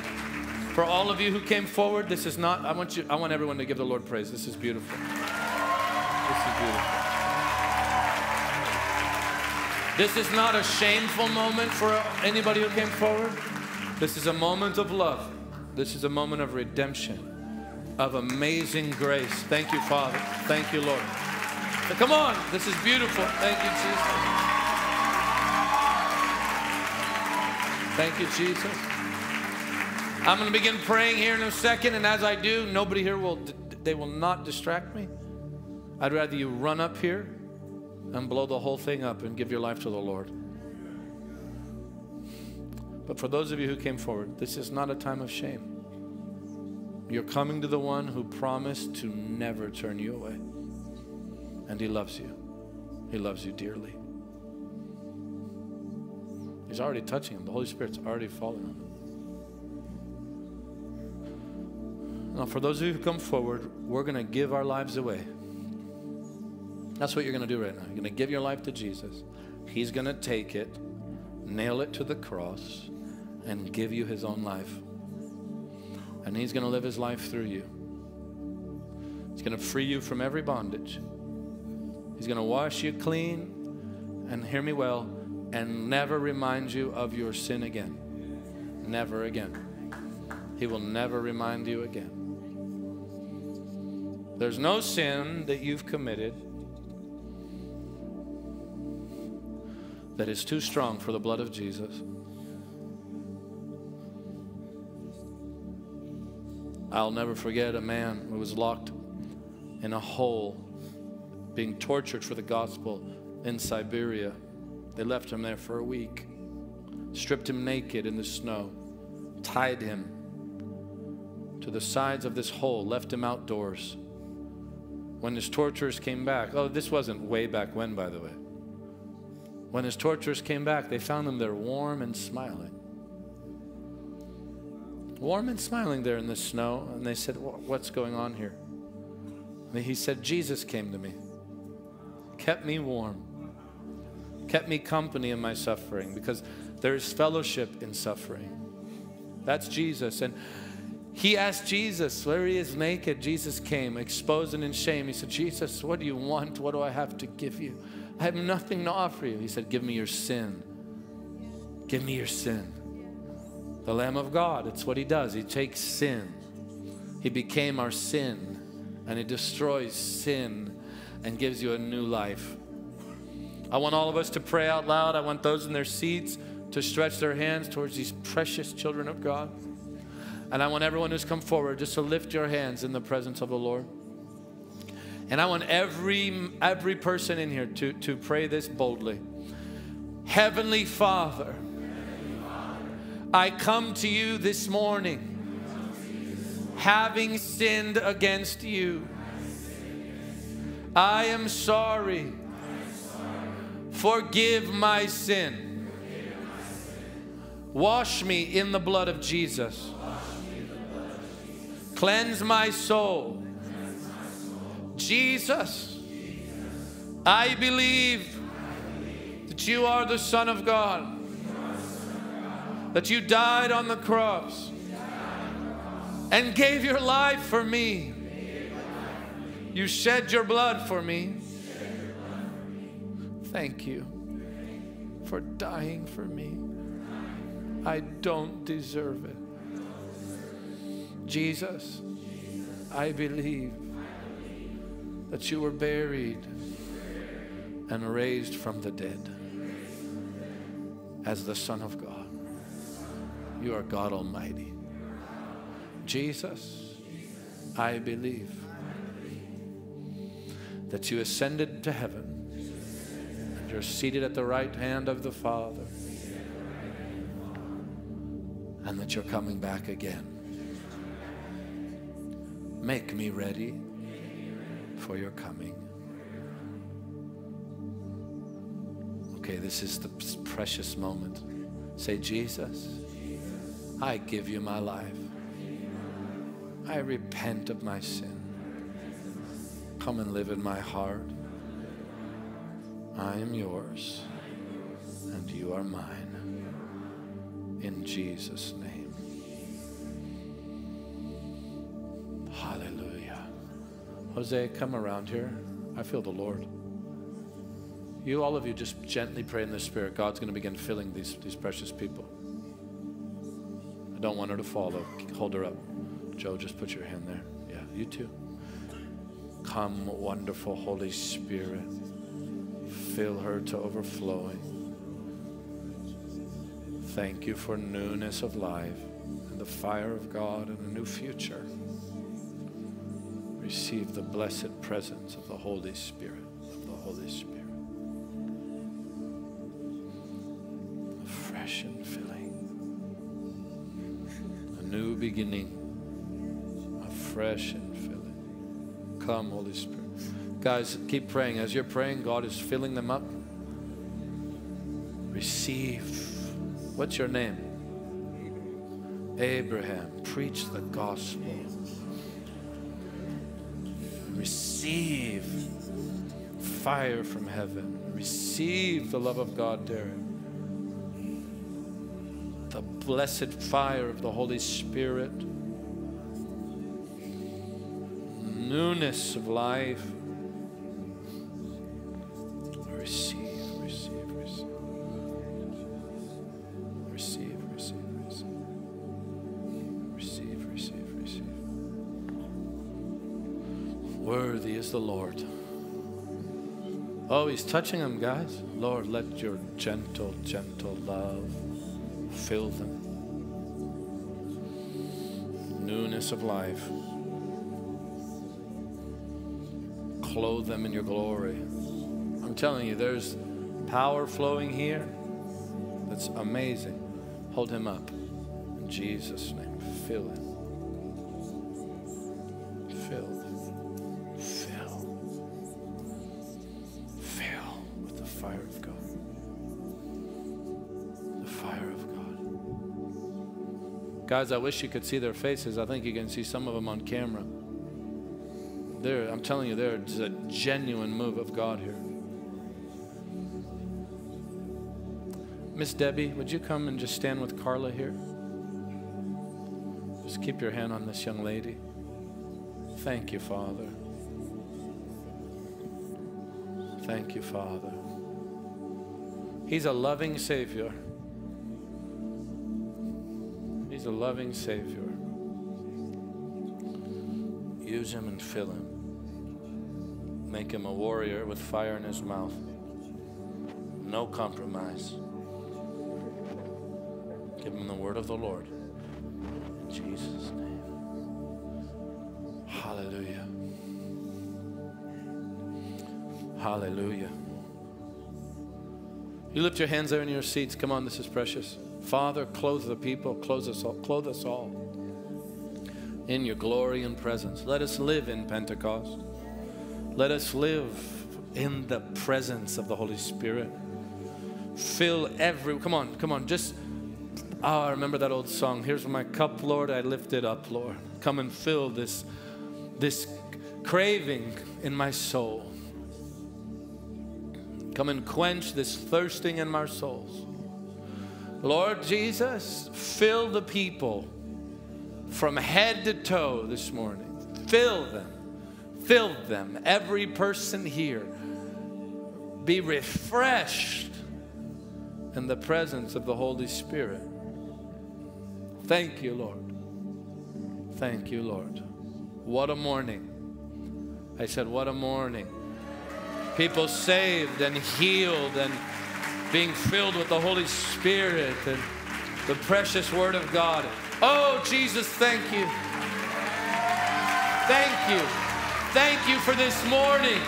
for all of you who came forward. This is not, I want you, I want everyone to give the Lord praise. This is beautiful. This is beautiful. This is not a shameful moment for anybody who came forward. This is a moment of love. This is a moment of redemption, of amazing grace. Thank you, Father. Thank you, Lord. So come on. This is beautiful. Thank you, Jesus. Thank you, Jesus. I'm going to begin praying here in a second, and as I do, nobody here will, they will not distract me. I'd rather you run up here and blow the whole thing up and give your life to the Lord. But for those of you who came forward, this is not a time of shame. You're coming to the one who promised to never turn you away. And he loves you. He loves you dearly. He's already touching him. The Holy Spirit's already falling on him. Now, for those of you who come forward, we're going to give our lives away. That's what you're going to do right now. You're going to give your life to Jesus. He's going to take it, nail it to the cross, and give you his own life. And he's going to live his life through you. He's going to free you from every bondage. He's going to wash you clean, and hear me well, and never remind you of your sin again. Never again. He will never remind you again. There's no sin that you've committed that is too strong for the blood of Jesus. I'll never forget a man who was locked in a hole, being tortured for the gospel in Siberia. They left him there for a week, stripped him naked in the snow, tied him to the sides of this hole, left him outdoors. When his torturers came back, oh, this wasn't way back when, by the way. When his torturers came back, they found him there warm and smiling. Warm and smiling there in the snow. And they said, What's going on here? And he said, Jesus came to me, kept me warm, kept me company in my suffering because there's fellowship in suffering. That's Jesus. And he asked Jesus, where he is naked, Jesus came, exposed and in shame. He said, Jesus, what do you want? What do I have to give you? I have nothing to offer you. He said, Give me your sin. Give me your sin. The Lamb of God, it's what He does. He takes sin. He became our sin and He destroys sin and gives you a new life. I want all of us to pray out loud. I want those in their seats to stretch their hands towards these precious children of God. And I want everyone who's come forward just to lift your hands in the presence of the Lord. And I want every every person in here to, to pray this boldly. Heavenly Father, I come to you this morning having sinned against you. I am sorry. Forgive my sin. Wash me in the blood of Jesus. Cleanse my soul. Jesus, I believe that you are the Son of God, that you died on the cross and gave your life for me. You shed your blood for me. Thank you for dying for me. I don't deserve it. Jesus, I believe that you were buried and raised from the dead as the Son of God. You are God Almighty. Jesus, I believe that you ascended to heaven and you're seated at the right hand of the Father and that you're coming back again. Make me ready for your coming. Okay, this is the precious moment. Say, Jesus, I give you my life. I repent of my sin. Come and live in my heart. I am yours, and you are mine. In Jesus' name. Hallelujah. Jose, come around here. I feel the Lord. You, all of you, just gently pray in the Spirit. God's going to begin filling these, these precious people. I don't want her to fall, though. Hold her up. Joe, just put your hand there. Yeah, you too. Come, wonderful Holy Spirit. Fill her to overflowing. Thank you for newness of life and the fire of God and a new future. Receive the blessed presence of the Holy Spirit, of the Holy Spirit. A fresh and filling. A new beginning. A fresh and filling. Come, Holy Spirit. Guys, keep praying. As you're praying, God is filling them up. Receive. What's your name? Abraham. Preach the gospel. Receive fire from heaven. Receive the love of God, Darren. The blessed fire of the Holy Spirit. Newness of life. Receive, receive, Worthy is the Lord. Oh, he's touching them, guys. Lord, let your gentle, gentle love fill them. Newness of life. Clothe them in your glory. I'm telling you, there's power flowing here that's amazing. Hold him up. In Jesus' name, fill him. Guys, I wish you could see their faces. I think you can see some of them on camera. There, I'm telling you, there's a genuine move of God here. Miss Debbie, would you come and just stand with Carla here? Just keep your hand on this young lady. Thank you, Father. Thank you, Father. He's a loving Savior. He's a loving Savior. Use him and fill him. Make him a warrior with fire in his mouth. No compromise. Give him the word of the Lord. In Jesus' name. Hallelujah. Hallelujah. You lift your hands there in your seats. Come on, this is precious. Father, clothe the people, clothe us all, clothe us all in your glory and presence. Let us live in Pentecost. Let us live in the presence of the Holy Spirit. Fill every, come on, come on, just, oh, I remember that old song. Here's my cup, Lord, I lift it up, Lord. Come and fill this, this craving in my soul. Come and quench this thirsting in my souls. Lord Jesus, fill the people from head to toe this morning. Fill them. Fill them. Every person here be refreshed in the presence of the Holy Spirit. Thank you, Lord. Thank you, Lord. What a morning. I said, What a morning. People saved and healed and being filled with the Holy Spirit and the precious Word of God. Oh, Jesus, thank you. Thank you. Thank you for this morning.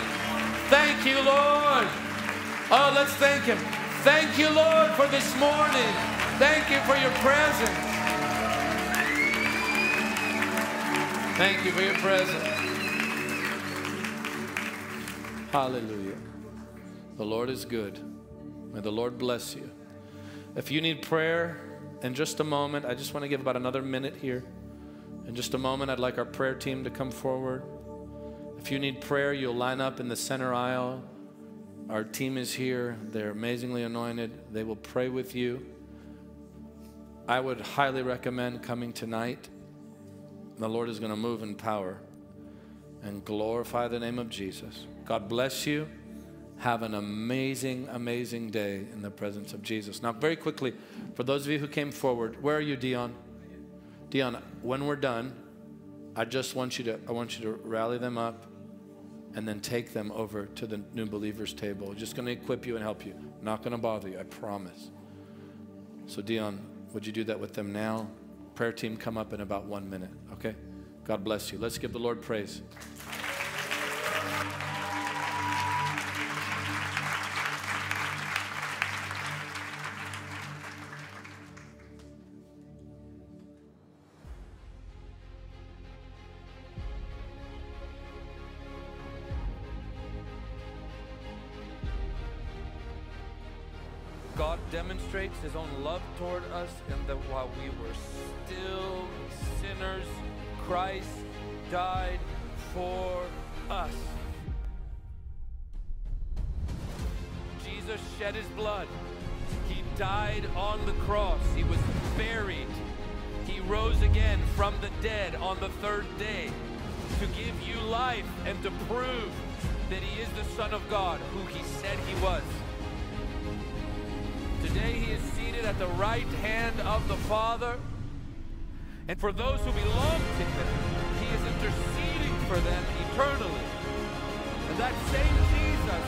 Thank you, Lord. Oh, let's thank Him. Thank you, Lord, for this morning. Thank you for your presence. Thank you for your presence. Hallelujah. The Lord is good. May the Lord bless you. If you need prayer in just a moment, I just want to give about another minute here. In just a moment, I'd like our prayer team to come forward. If you need prayer, you'll line up in the center aisle. Our team is here. They're amazingly anointed. They will pray with you. I would highly recommend coming tonight. The Lord is going to move in power and glorify the name of Jesus. God bless you. Have an amazing, amazing day in the presence of Jesus. Now, very quickly, for those of you who came forward, where are you, Dion? Dion, when we're done, I just want you to I want you to rally them up and then take them over to the new believers table. Just going to equip you and help you. Not going to bother you, I promise. So Dion, would you do that with them now? Prayer team come up in about 1 minute, okay? God bless you. Let's give the Lord praise. His own love toward us and that while we were still sinners, Christ died for us. Jesus shed his blood. He died on the cross. He was buried. He rose again from the dead on the third day to give you life and to prove that he is the Son of God, who he said he was. Today he is seated at the right hand of the Father. And for those who belong to him, he is interceding for them eternally. And that same Jesus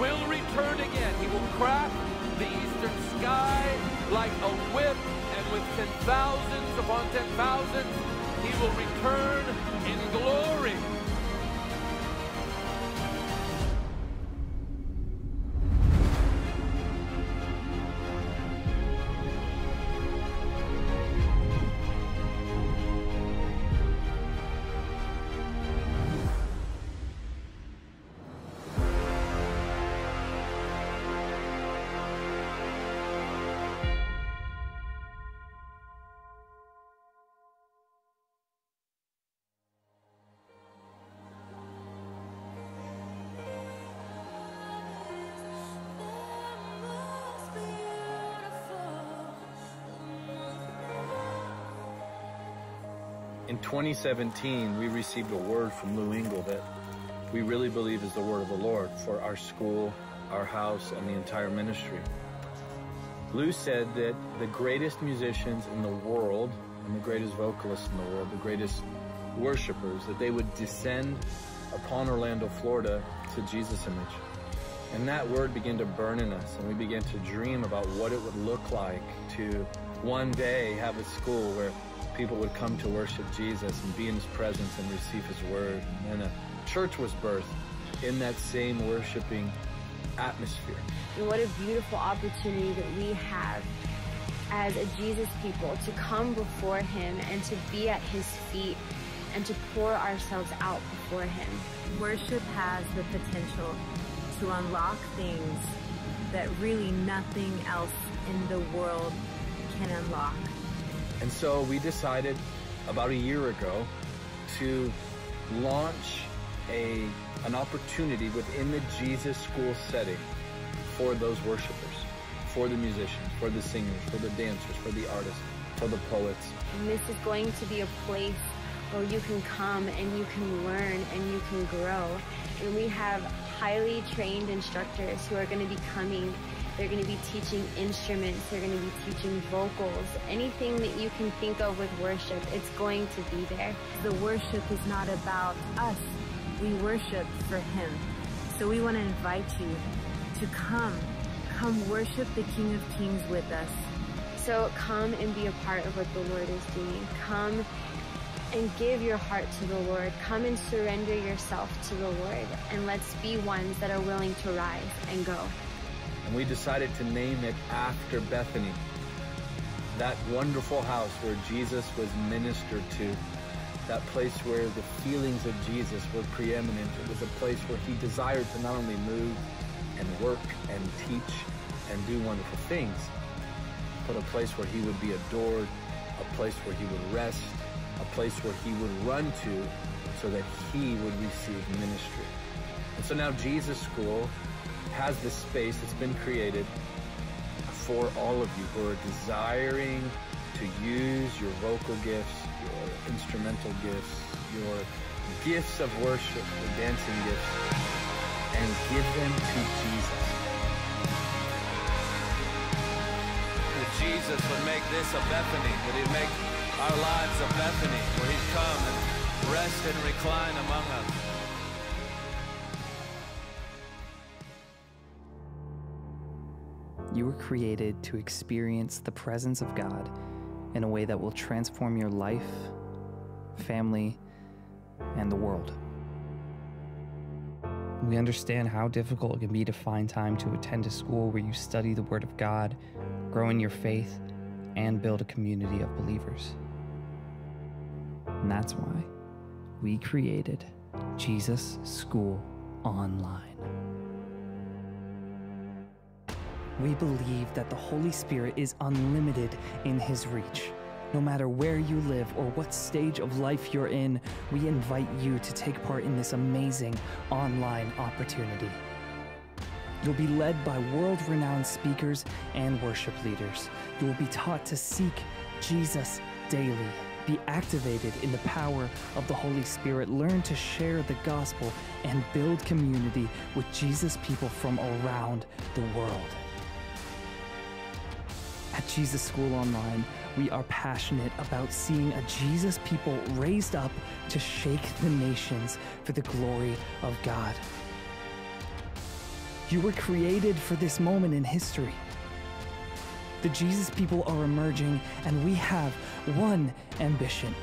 will return again. He will crack the eastern sky like a whip, and with ten thousands upon ten thousands, he will return in glory. In 2017, we received a word from Lou Engle that we really believe is the word of the Lord for our school, our house, and the entire ministry. Lou said that the greatest musicians in the world, and the greatest vocalists in the world, the greatest worshipers, that they would descend upon Orlando, Florida to Jesus image. And that word began to burn in us, and we began to dream about what it would look like to one day have a school where people would come to worship Jesus and be in his presence and receive his word. And then a church was birthed in that same worshiping atmosphere. And what a beautiful opportunity that we have as a Jesus people to come before him and to be at his feet and to pour ourselves out before him. Worship has the potential to unlock things that really nothing else in the world can unlock. And so we decided about a year ago to launch a an opportunity within the Jesus school setting for those worshipers, for the musicians, for the singers, for the dancers, for the artists, for the poets. And this is going to be a place where you can come and you can learn and you can grow. And we have highly trained instructors who are going to be coming. They're going to be teaching instruments. They're going to be teaching vocals. Anything that you can think of with worship, it's going to be there. The worship is not about us. We worship for Him. So we want to invite you to come. Come worship the King of Kings with us. So come and be a part of what the Lord is doing. Come and give your heart to the Lord. Come and surrender yourself to the Lord. And let's be ones that are willing to rise and go. And we decided to name it after Bethany, that wonderful house where Jesus was ministered to, that place where the feelings of Jesus were preeminent. It was a place where he desired to not only move and work and teach and do wonderful things, but a place where he would be adored, a place where he would rest, a place where he would run to so that he would receive ministry. And so now Jesus School has this space that's been created for all of you who are desiring to use your vocal gifts, your instrumental gifts, your gifts of worship, your dancing gifts, and give them to Jesus. That Jesus would make this a Bethany, that he'd make our lives a Bethany, where he'd come and rest and recline among us. You were created to experience the presence of God in a way that will transform your life, family, and the world. We understand how difficult it can be to find time to attend a school where you study the Word of God, grow in your faith, and build a community of believers. And that's why we created Jesus School Online. We believe that the Holy Spirit is unlimited in His reach. No matter where you live or what stage of life you're in, we invite you to take part in this amazing online opportunity. You'll be led by world renowned speakers and worship leaders. You will be taught to seek Jesus daily, be activated in the power of the Holy Spirit, learn to share the gospel, and build community with Jesus people from around the world. At Jesus School Online, we are passionate about seeing a Jesus people raised up to shake the nations for the glory of God. You were created for this moment in history. The Jesus people are emerging, and we have one ambition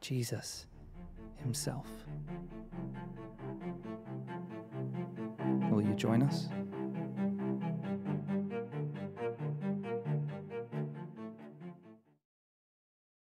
Jesus Himself. Will you join us?